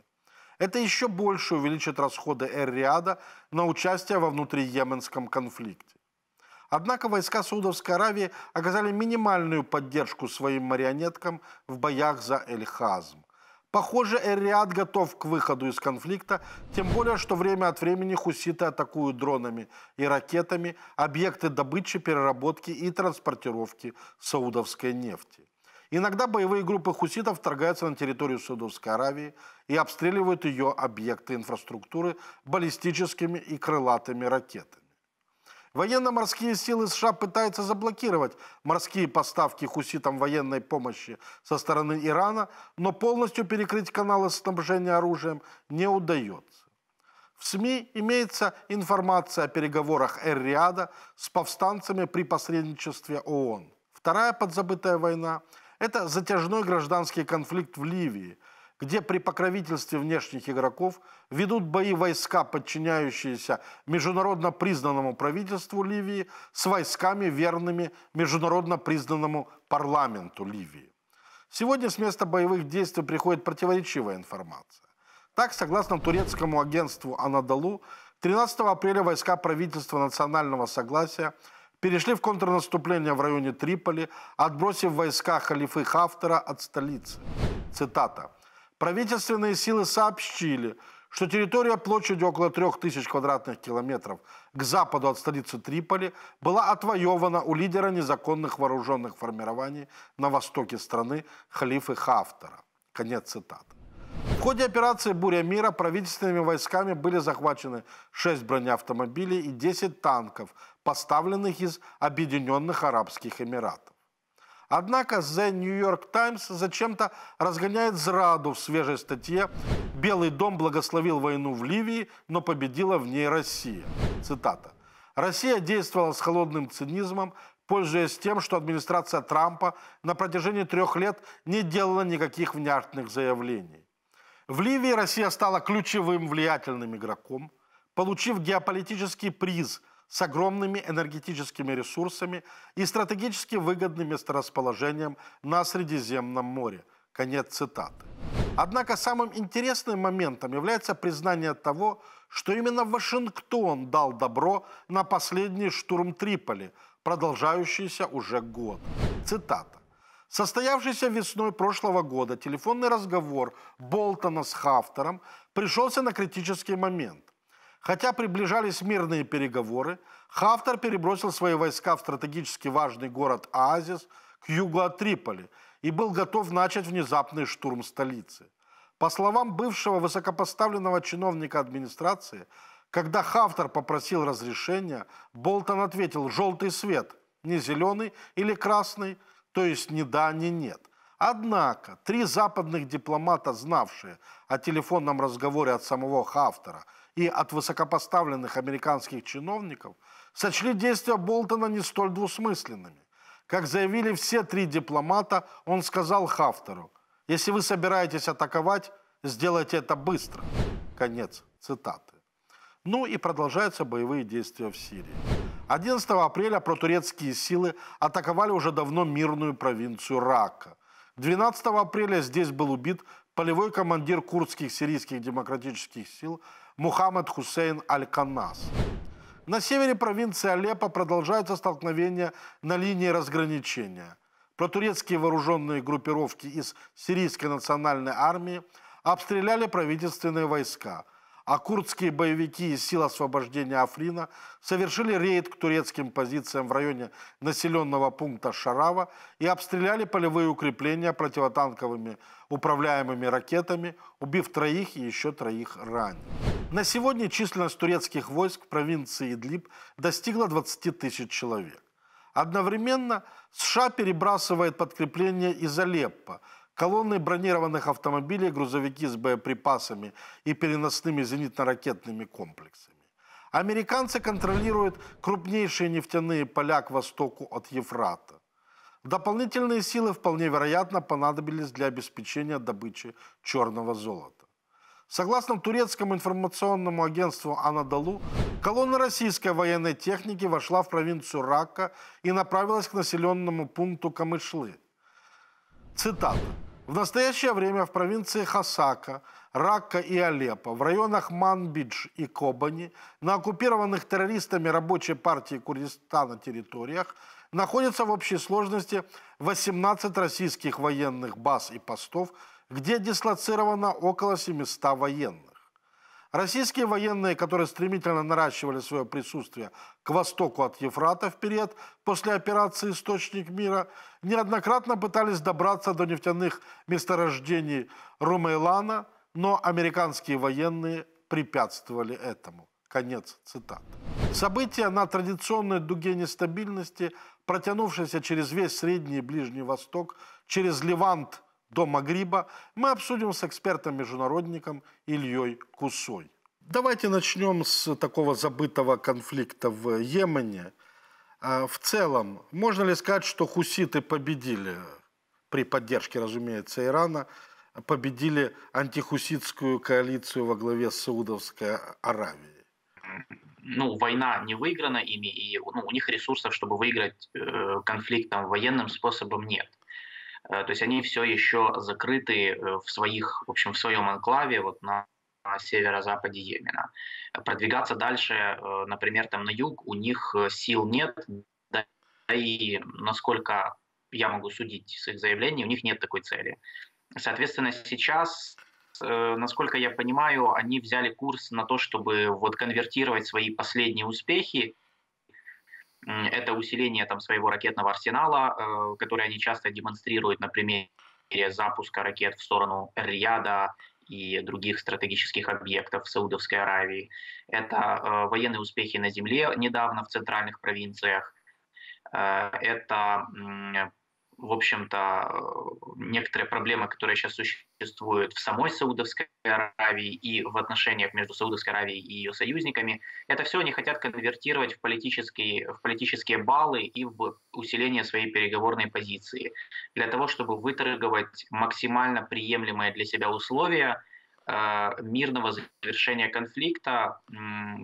Это еще больше увеличит расходы Эр-Риада на участие во внутриеменском конфликте. Однако войска Саудовской Аравии оказали минимальную поддержку своим марионеткам в боях за Эль-Хазм. Похоже, Эр-Риад готов к выходу из конфликта, тем более, что время от времени хуситы атакуют дронами и ракетами объекты добычи, переработки и транспортировки саудовской нефти. Иногда боевые группы хуситов вторгаются на территорию Саудовской Аравии и обстреливают ее объекты инфраструктуры баллистическими и крылатыми ракетами. Военно-морские силы США пытаются заблокировать морские поставки хуситам военной помощи со стороны Ирана, но полностью перекрыть каналы снабжения оружием не удается. В СМИ имеется информация о переговорах Эр-Риада с повстанцами при посредничестве ООН. Вторая подзабытая война – это затяжной гражданский конфликт в Ливии – где при покровительстве внешних игроков ведут бои войска, подчиняющиеся международно признанному правительству Ливии, с войсками, верными международно признанному парламенту Ливии. Сегодня с места боевых действий приходит противоречивая информация. Так, согласно турецкому агентству «Анадолу», 13 апреля войска правительства национального согласия перешли в контрнаступление в районе Триполи, отбросив войска халифы Хафтера от столицы. Цитата. Правительственные силы сообщили, что территория площадью около 3000 квадратных километров к западу от столицы Триполи была отвоевана у лидера незаконных вооруженных формирований на востоке страны халифы Хафтара. Конец цитаты. В ходе операции «Буря мира» правительственными войсками были захвачены 6 бронеавтомобилей и 10 танков, поставленных из Объединенных Арабских Эмиратов. Однако The New York Times зачем-то разгоняет зраду в свежей статье «Белый дом благословил войну в Ливии, но победила в ней Россия». Цитата. «Россия действовала с холодным цинизмом, пользуясь тем, что администрация Трампа на протяжении трех лет не делала никаких внятных заявлений. В Ливии Россия стала ключевым влиятельным игроком, получив геополитический приз – с огромными энергетическими ресурсами и стратегически выгодным месторасположением на Средиземном море. Конец цитаты. Однако самым интересным моментом является признание того, что именно Вашингтон дал добро на последний штурм Триполи, продолжающийся уже год. Цитата. Состоявшийся весной прошлого года телефонный разговор Болтона с Хафтером пришелся на критический момент. Хотя приближались мирные переговоры, Хафтар перебросил свои войска в стратегически важный город Оазис к югу от Триполи и был готов начать внезапный штурм столицы. По словам бывшего высокопоставленного чиновника администрации, когда Хафтар попросил разрешения, Болтон ответил «желтый свет, не зеленый или красный, то есть ни да, ни нет». Однако три западных дипломата, знавшие о телефонном разговоре от самого Хафтара – и от высокопоставленных американских чиновников сочли действия Болтона не столь двусмысленными. Как заявили все три дипломата, он сказал Хафтеру, «Если вы собираетесь атаковать, сделайте это быстро». Конец цитаты. Ну и продолжаются боевые действия в Сирии. 11 апреля протурецкие силы атаковали уже давно мирную провинцию Рака. 12 апреля здесь был убит полевой командир курдских сирийских демократических сил Мухаммад Хусейн Аль-Каннас. На севере провинции Алеппо продолжаются столкновения на линии разграничения. Протурецкие вооруженные группировки из Сирийской национальной армии обстреляли правительственные войска – а курдские боевики из сил освобождения Африна совершили рейд к турецким позициям в районе населенного пункта Шарава и обстреляли полевые укрепления противотанковыми управляемыми ракетами, убив троих и еще троих раненых. На сегодня численность турецких войск в провинции Идлиб достигла 20 тысяч человек. Одновременно США перебрасывает подкрепление из Алеппо – Колонны бронированных автомобилей, грузовики с боеприпасами и переносными зенитно-ракетными комплексами. Американцы контролируют крупнейшие нефтяные поля к востоку от Ефрата. Дополнительные силы вполне вероятно понадобились для обеспечения добычи черного золота. Согласно турецкому информационному агентству «Анадолу», колонна российской военной техники вошла в провинцию Рака и направилась к населенному пункту Камышлы. Цитата. В настоящее время в провинции Хасака, Ракка и Алеппо, в районах Манбидж и Кобани, на оккупированных террористами рабочей партии Курдистана территориях находится в общей сложности 18 российских военных баз и постов, где дислоцировано около 700 военных. Российские военные, которые стремительно наращивали свое присутствие к востоку от Ефрата в период после операции «Источник мира», неоднократно пытались добраться до нефтяных месторождений Румейлана, но американские военные препятствовали этому. Конец цитат. События на традиционной дуге нестабильности, протянувшейся через весь Средний и Ближний Восток, через Левант – до Магриба мы обсудим с экспертом-международником Ильей Кусой. Давайте начнем с такого забытого конфликта в Йемене. А, в целом, можно ли сказать, что хуситы победили при поддержке, разумеется, Ирана, победили антихуситскую коалицию во главе с Саудовской Аравией? ну, война не выиграна ими, и ну, у них ресурсов, чтобы выиграть э, конфликт там, военным способом нет. Э, то есть они все еще закрыты э, в своих, в общем, в своем анклаве вот на северо-западе Йемена. Продвигаться дальше, э, например, там на юг, у них сил нет, да и насколько я могу судить с их заявлений, у них нет такой цели. Соответственно, сейчас, насколько я понимаю, они взяли курс на то, чтобы вот конвертировать свои последние успехи это усиление там, своего ракетного арсенала, э, который они часто демонстрируют на примере запуска ракет в сторону Рияда и других стратегических объектов Саудовской Аравии. Это э, военные успехи на земле недавно в центральных провинциях. Э, это в общем-то, некоторые проблемы, которые сейчас существуют в самой Саудовской Аравии и в отношениях между Саудовской Аравией и ее союзниками, это все они хотят конвертировать в политические, в политические баллы и в усиление своей переговорной позиции, для того, чтобы выторговать максимально приемлемые для себя условия э, мирного завершения конфликта,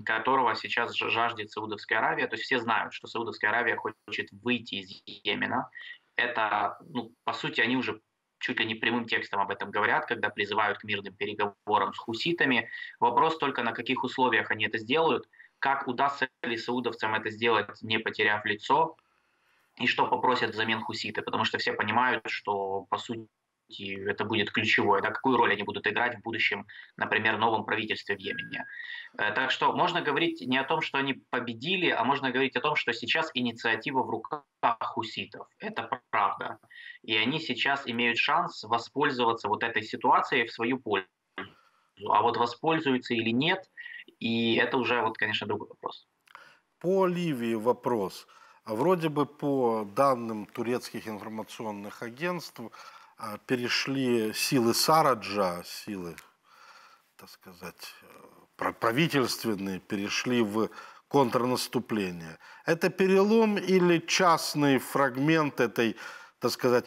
которого сейчас жаждет Саудовская Аравия. То есть все знают, что Саудовская Аравия хочет выйти из Йемена, это, ну, по сути, они уже чуть ли не прямым текстом об этом говорят, когда призывают к мирным переговорам с хуситами. Вопрос только, на каких условиях они это сделают, как удастся ли саудовцам это сделать, не потеряв лицо, и что попросят взамен хуситы, потому что все понимают, что, по сути, это будет ключевое, да, какую роль они будут играть в будущем, например, новом правительстве в Йемене. Э, так что можно говорить не о том, что они победили, а можно говорить о том, что сейчас инициатива в руках хуситов. Это правда. И они сейчас имеют шанс воспользоваться вот этой ситуацией в свою пользу. А вот воспользуются или нет, и это уже, вот, конечно, другой вопрос. По Ливии вопрос. Вроде бы по данным турецких информационных агентств, перешли силы Сараджа, силы, так сказать, э, правительственные, перешли в контрнаступление. Это перелом или частный фрагмент этой, так сказать,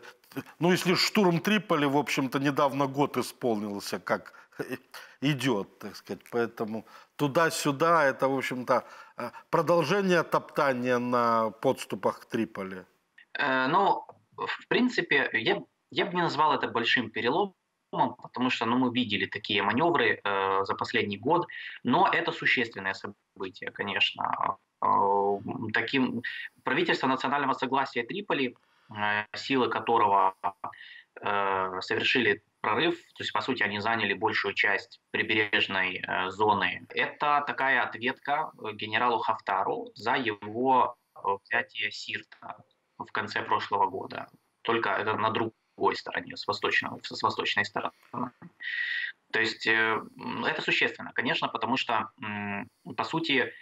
ну, если штурм Триполи, в общем-то, недавно год исполнился, как идет, так сказать. Поэтому туда-сюда это, в общем-то, э, продолжение топтания на подступах к Триполи. Э, ну, в принципе, я я бы не назвал это большим переломом, потому что ну, мы видели такие маневры э, за последний год, но это существенное событие, конечно. Э, таким правительство национального согласия Триполи, э, силы которого э, совершили прорыв, то есть, по сути, они заняли большую часть прибережной э, зоны. Это такая ответка э, генералу Хафтару за его э, взятие Сирта в конце прошлого года. Только это на друг другой стороне, с, восточного, с восточной стороны. То есть э, это существенно, конечно, потому что, по сути,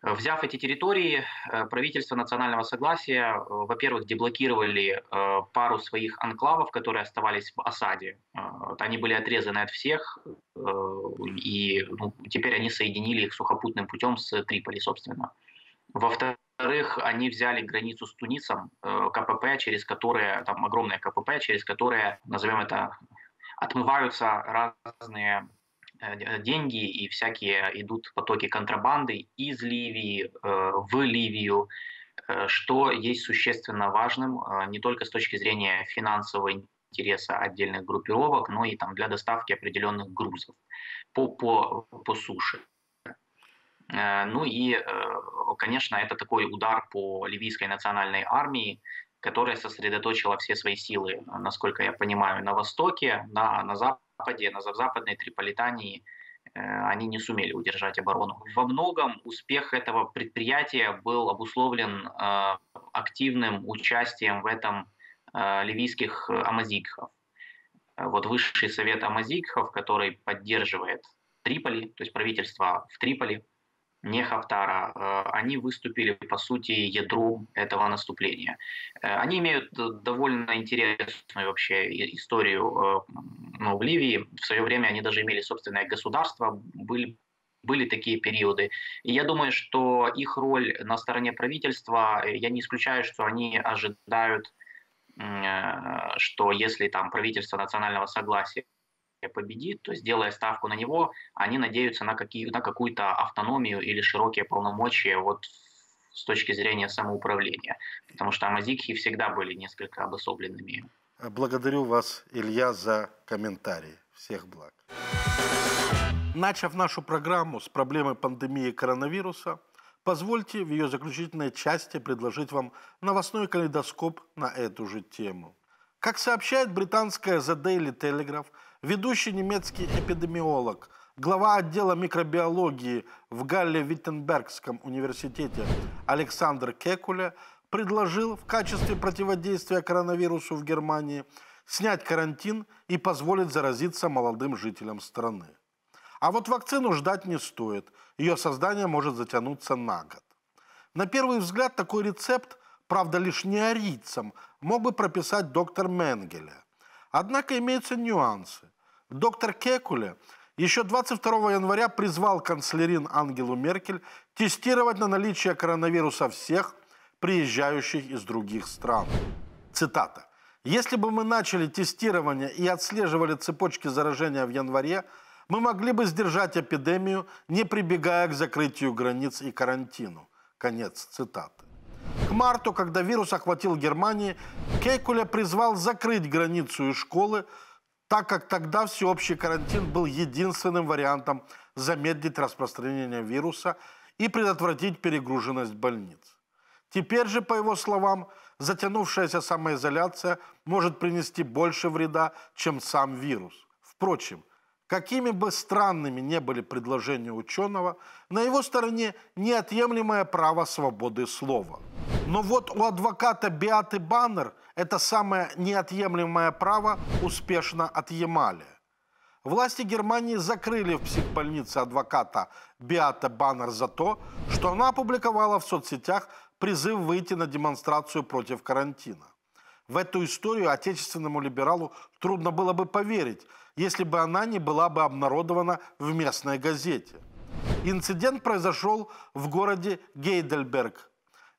Взяв эти территории, э, правительство национального согласия, э, во-первых, деблокировали пару своих анклавов, которые оставались в осаде. Они были отрезаны от всех, и ну, теперь они соединили их сухопутным путем с Триполи, собственно. Во-вторых, во-вторых, они взяли границу с Тунисом, э, КПП, через которые, там огромное КПП, через которые, назовем это, отмываются разные э, деньги и всякие идут потоки контрабанды из Ливии э, в Ливию, что есть существенно важным не только с точки зрения финансовой интереса отдельных группировок, но и там для доставки определенных грузов по, по, по суше. Э, ну и, э, конечно, это такой удар по ливийской национальной армии, которая сосредоточила все свои силы, насколько я понимаю, на востоке, на, на западе, на западной Триполитании. Э, они не сумели удержать оборону. Во многом успех этого предприятия был обусловлен активным участием в этом ливийских амазикхов. Вот высший совет амазикхов, который поддерживает Триполи, то есть правительство в Триполи, не Хафтара, э, они выступили, по сути, ядром этого наступления. Э, они имеют довольно интересную вообще историю э, ну, в Ливии. В свое время они даже имели собственное государство, были были такие периоды. И я думаю, что их роль на стороне правительства, я не исключаю, что они ожидают, что если там правительство национального согласия победит, то есть делая ставку на него, они надеются на, какие, на какую-то автономию или широкие полномочия вот с точки зрения самоуправления. Потому что амазикхи всегда были несколько обособленными. Благодарю вас, Илья, за комментарии. Всех благ. Начав нашу программу с проблемы пандемии коронавируса, позвольте в ее заключительной части предложить вам новостной калейдоскоп на эту же тему. Как сообщает британская The Daily Telegraph, ведущий немецкий эпидемиолог, глава отдела микробиологии в Галле-Виттенбергском университете Александр Кекуля предложил в качестве противодействия коронавирусу в Германии снять карантин и позволить заразиться молодым жителям страны. А вот вакцину ждать не стоит. Ее создание может затянуться на год. На первый взгляд такой рецепт, правда лишь не арийцам, мог бы прописать доктор Менгеля. Однако имеются нюансы. Доктор Кекуле еще 22 января призвал канцлерин Ангелу Меркель тестировать на наличие коронавируса всех, приезжающих из других стран. Цитата. «Если бы мы начали тестирование и отслеживали цепочки заражения в январе, мы могли бы сдержать эпидемию, не прибегая к закрытию границ и карантину». Конец цитаты. К марту, когда вирус охватил Германию, Кейкуля призвал закрыть границу и школы, так как тогда всеобщий карантин был единственным вариантом замедлить распространение вируса и предотвратить перегруженность больниц. Теперь же, по его словам, затянувшаяся самоизоляция может принести больше вреда, чем сам вирус. Впрочем, Какими бы странными не были предложения ученого, на его стороне неотъемлемое право свободы слова. Но вот у адвоката Биаты Баннер это самое неотъемлемое право успешно отъемали. Власти Германии закрыли в психбольнице адвоката Биата Баннер за то, что она опубликовала в соцсетях призыв выйти на демонстрацию против карантина. В эту историю отечественному либералу трудно было бы поверить, если бы она не была бы обнародована в местной газете. Инцидент произошел в городе Гейдельберг.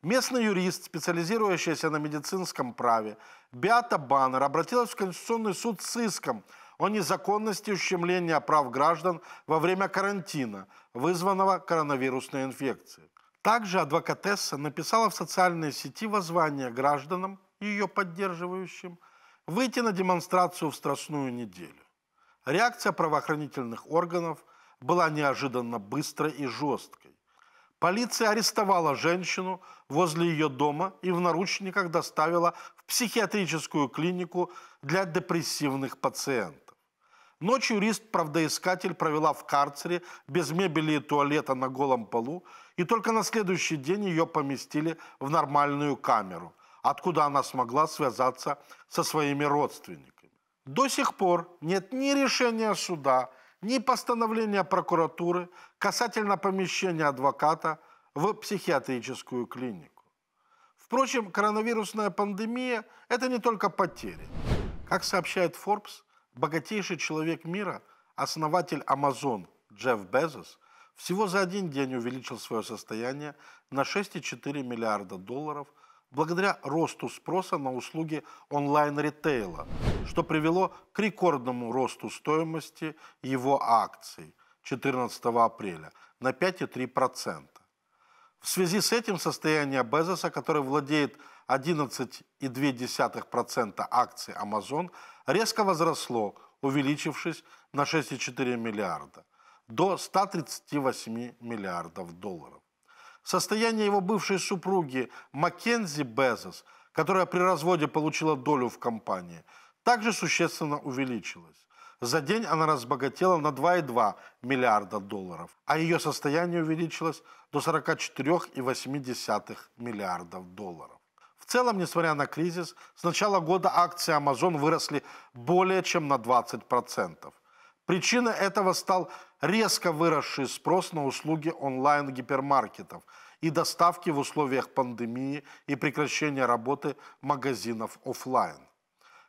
Местный юрист, специализирующийся на медицинском праве, Биата Баннер обратилась в Конституционный суд с иском о незаконности ущемления прав граждан во время карантина, вызванного коронавирусной инфекцией. Также адвокатесса написала в социальной сети воззвание гражданам, ее поддерживающим, выйти на демонстрацию в Страстную неделю. Реакция правоохранительных органов была неожиданно быстрой и жесткой. Полиция арестовала женщину возле ее дома и в наручниках доставила в психиатрическую клинику для депрессивных пациентов. Ночью юрист-правдоискатель провела в карцере без мебели и туалета на голом полу, и только на следующий день ее поместили в нормальную камеру, откуда она смогла связаться со своими родственниками. До сих пор нет ни решения суда, ни постановления прокуратуры касательно помещения адвоката в психиатрическую клинику. Впрочем, коронавирусная пандемия – это не только потери. Как сообщает Forbes, богатейший человек мира, основатель Amazon Джефф Безос, всего за один день увеличил свое состояние на 6,4 миллиарда долларов – благодаря росту спроса на услуги онлайн-ритейла, что привело к рекордному росту стоимости его акций 14 апреля на 5,3%. В связи с этим состояние Безоса, который владеет 11,2% акций Amazon, резко возросло, увеличившись на 6,4 миллиарда до 138 миллиардов долларов. Состояние его бывшей супруги Маккензи Безос, которая при разводе получила долю в компании, также существенно увеличилось. За день она разбогатела на 2,2 миллиарда долларов, а ее состояние увеличилось до 44,8 миллиардов долларов. В целом, несмотря на кризис, с начала года акции Amazon выросли более чем на 20%. Причиной этого стал резко выросший спрос на услуги онлайн-гипермаркетов и доставки в условиях пандемии и прекращения работы магазинов офлайн.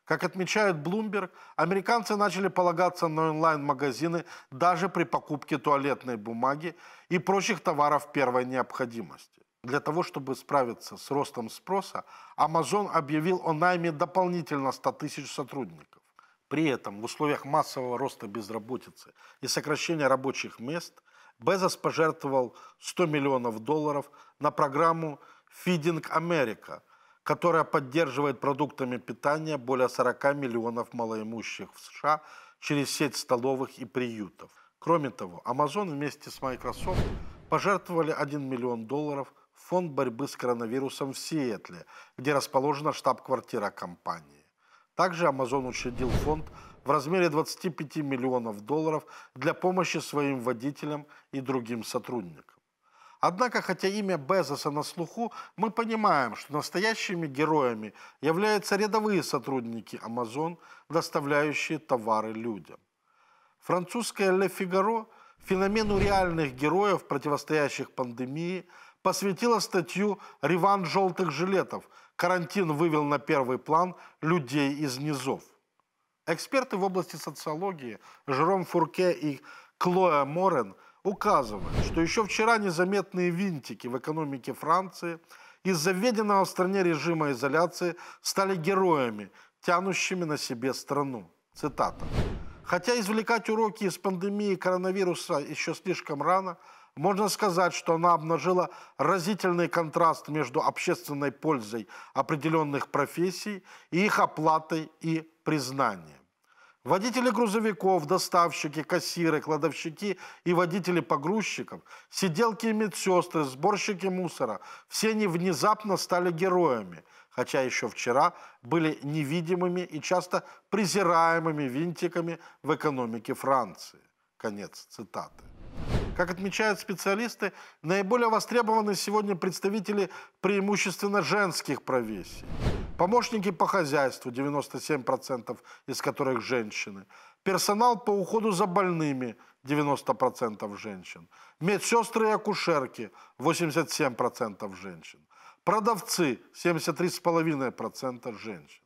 Как отмечает Bloomberg, американцы начали полагаться на онлайн-магазины даже при покупке туалетной бумаги и прочих товаров первой необходимости. Для того, чтобы справиться с ростом спроса, Amazon объявил о найме дополнительно 100 тысяч сотрудников. При этом в условиях массового роста безработицы и сокращения рабочих мест Безос пожертвовал 100 миллионов долларов на программу Feeding America, которая поддерживает продуктами питания более 40 миллионов малоимущих в США через сеть столовых и приютов. Кроме того, Amazon вместе с Microsoft пожертвовали 1 миллион долларов в фонд борьбы с коронавирусом в Сиэтле, где расположена штаб-квартира компании. Также Amazon учредил фонд в размере 25 миллионов долларов для помощи своим водителям и другим сотрудникам. Однако, хотя имя Безоса на слуху, мы понимаем, что настоящими героями являются рядовые сотрудники Amazon, доставляющие товары людям. Французская «Ле Фигаро» феномену реальных героев, противостоящих пандемии, посвятила статью «Реванш желтых жилетов», карантин вывел на первый план людей из низов. Эксперты в области социологии Жером Фурке и Клоя Морен указывают, что еще вчера незаметные винтики в экономике Франции из-за введенного в стране режима изоляции стали героями, тянущими на себе страну. Цитата. Хотя извлекать уроки из пандемии коронавируса еще слишком рано – можно сказать, что она обнажила разительный контраст между общественной пользой определенных профессий и их оплатой и признанием. Водители грузовиков, доставщики, кассиры, кладовщики и водители погрузчиков, сиделки и медсестры, сборщики мусора – все они внезапно стали героями, хотя еще вчера были невидимыми и часто презираемыми винтиками в экономике Франции. Конец цитаты. Как отмечают специалисты, наиболее востребованы сегодня представители преимущественно женских профессий. Помощники по хозяйству, 97% из которых женщины. Персонал по уходу за больными, 90% женщин. Медсестры и акушерки, 87% женщин. Продавцы, 73,5% женщин.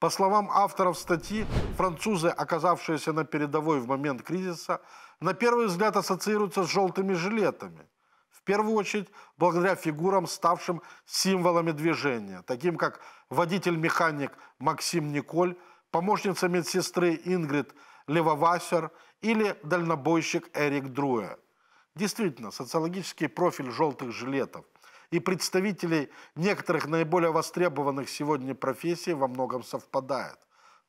По словам авторов статьи, французы, оказавшиеся на передовой в момент кризиса, на первый взгляд ассоциируются с желтыми жилетами. В первую очередь, благодаря фигурам, ставшим символами движения, таким как водитель-механик Максим Николь, помощница медсестры Ингрид Левовасер или дальнобойщик Эрик Друэ. Действительно, социологический профиль желтых жилетов – и представителей некоторых наиболее востребованных сегодня профессий во многом совпадает.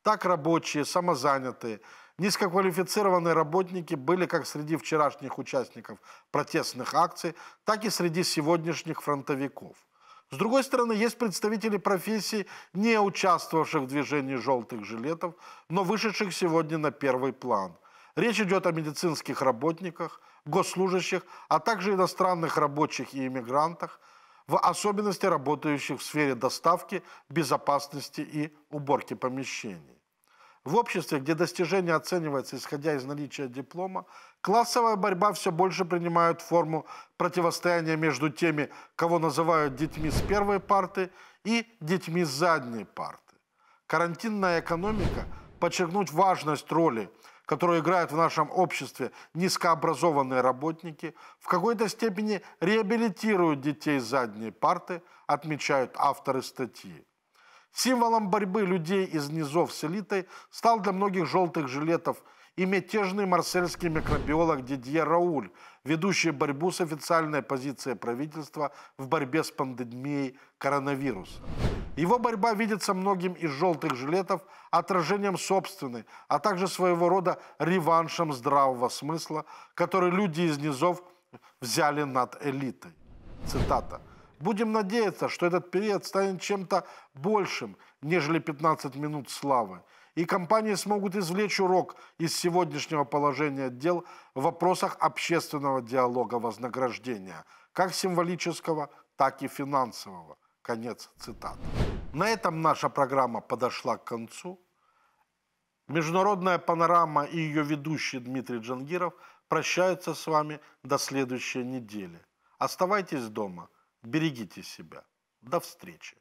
Так рабочие, самозанятые, низкоквалифицированные работники были как среди вчерашних участников протестных акций, так и среди сегодняшних фронтовиков. С другой стороны, есть представители профессий, не участвовавших в движении желтых жилетов, но вышедших сегодня на первый план. Речь идет о медицинских работниках, госслужащих, а также иностранных рабочих и иммигрантах, в особенности работающих в сфере доставки, безопасности и уборки помещений. В обществе, где достижение оценивается исходя из наличия диплома, классовая борьба все больше принимает форму противостояния между теми, кого называют детьми с первой парты, и детьми с задней парты. Карантинная экономика подчеркнуть важность роли которую играют в нашем обществе низкообразованные работники, в какой-то степени реабилитируют детей с задней парты, отмечают авторы статьи. Символом борьбы людей из низов с элитой стал для многих желтых жилетов и мятежный марсельский микробиолог Дидье Рауль, ведущие борьбу с официальной позицией правительства в борьбе с пандемией коронавируса. Его борьба видится многим из желтых жилетов отражением собственной, а также своего рода реваншем здравого смысла, который люди из низов взяли над элитой. Цитата. Будем надеяться, что этот период станет чем-то большим, нежели 15 минут славы, и компании смогут извлечь урок из сегодняшнего положения дел в вопросах общественного диалога вознаграждения, как символического, так и финансового. Конец цитаты. На этом наша программа подошла к концу. Международная панорама и ее ведущий Дмитрий Джангиров прощаются с вами до следующей недели. Оставайтесь дома – Берегите себя. До встречи.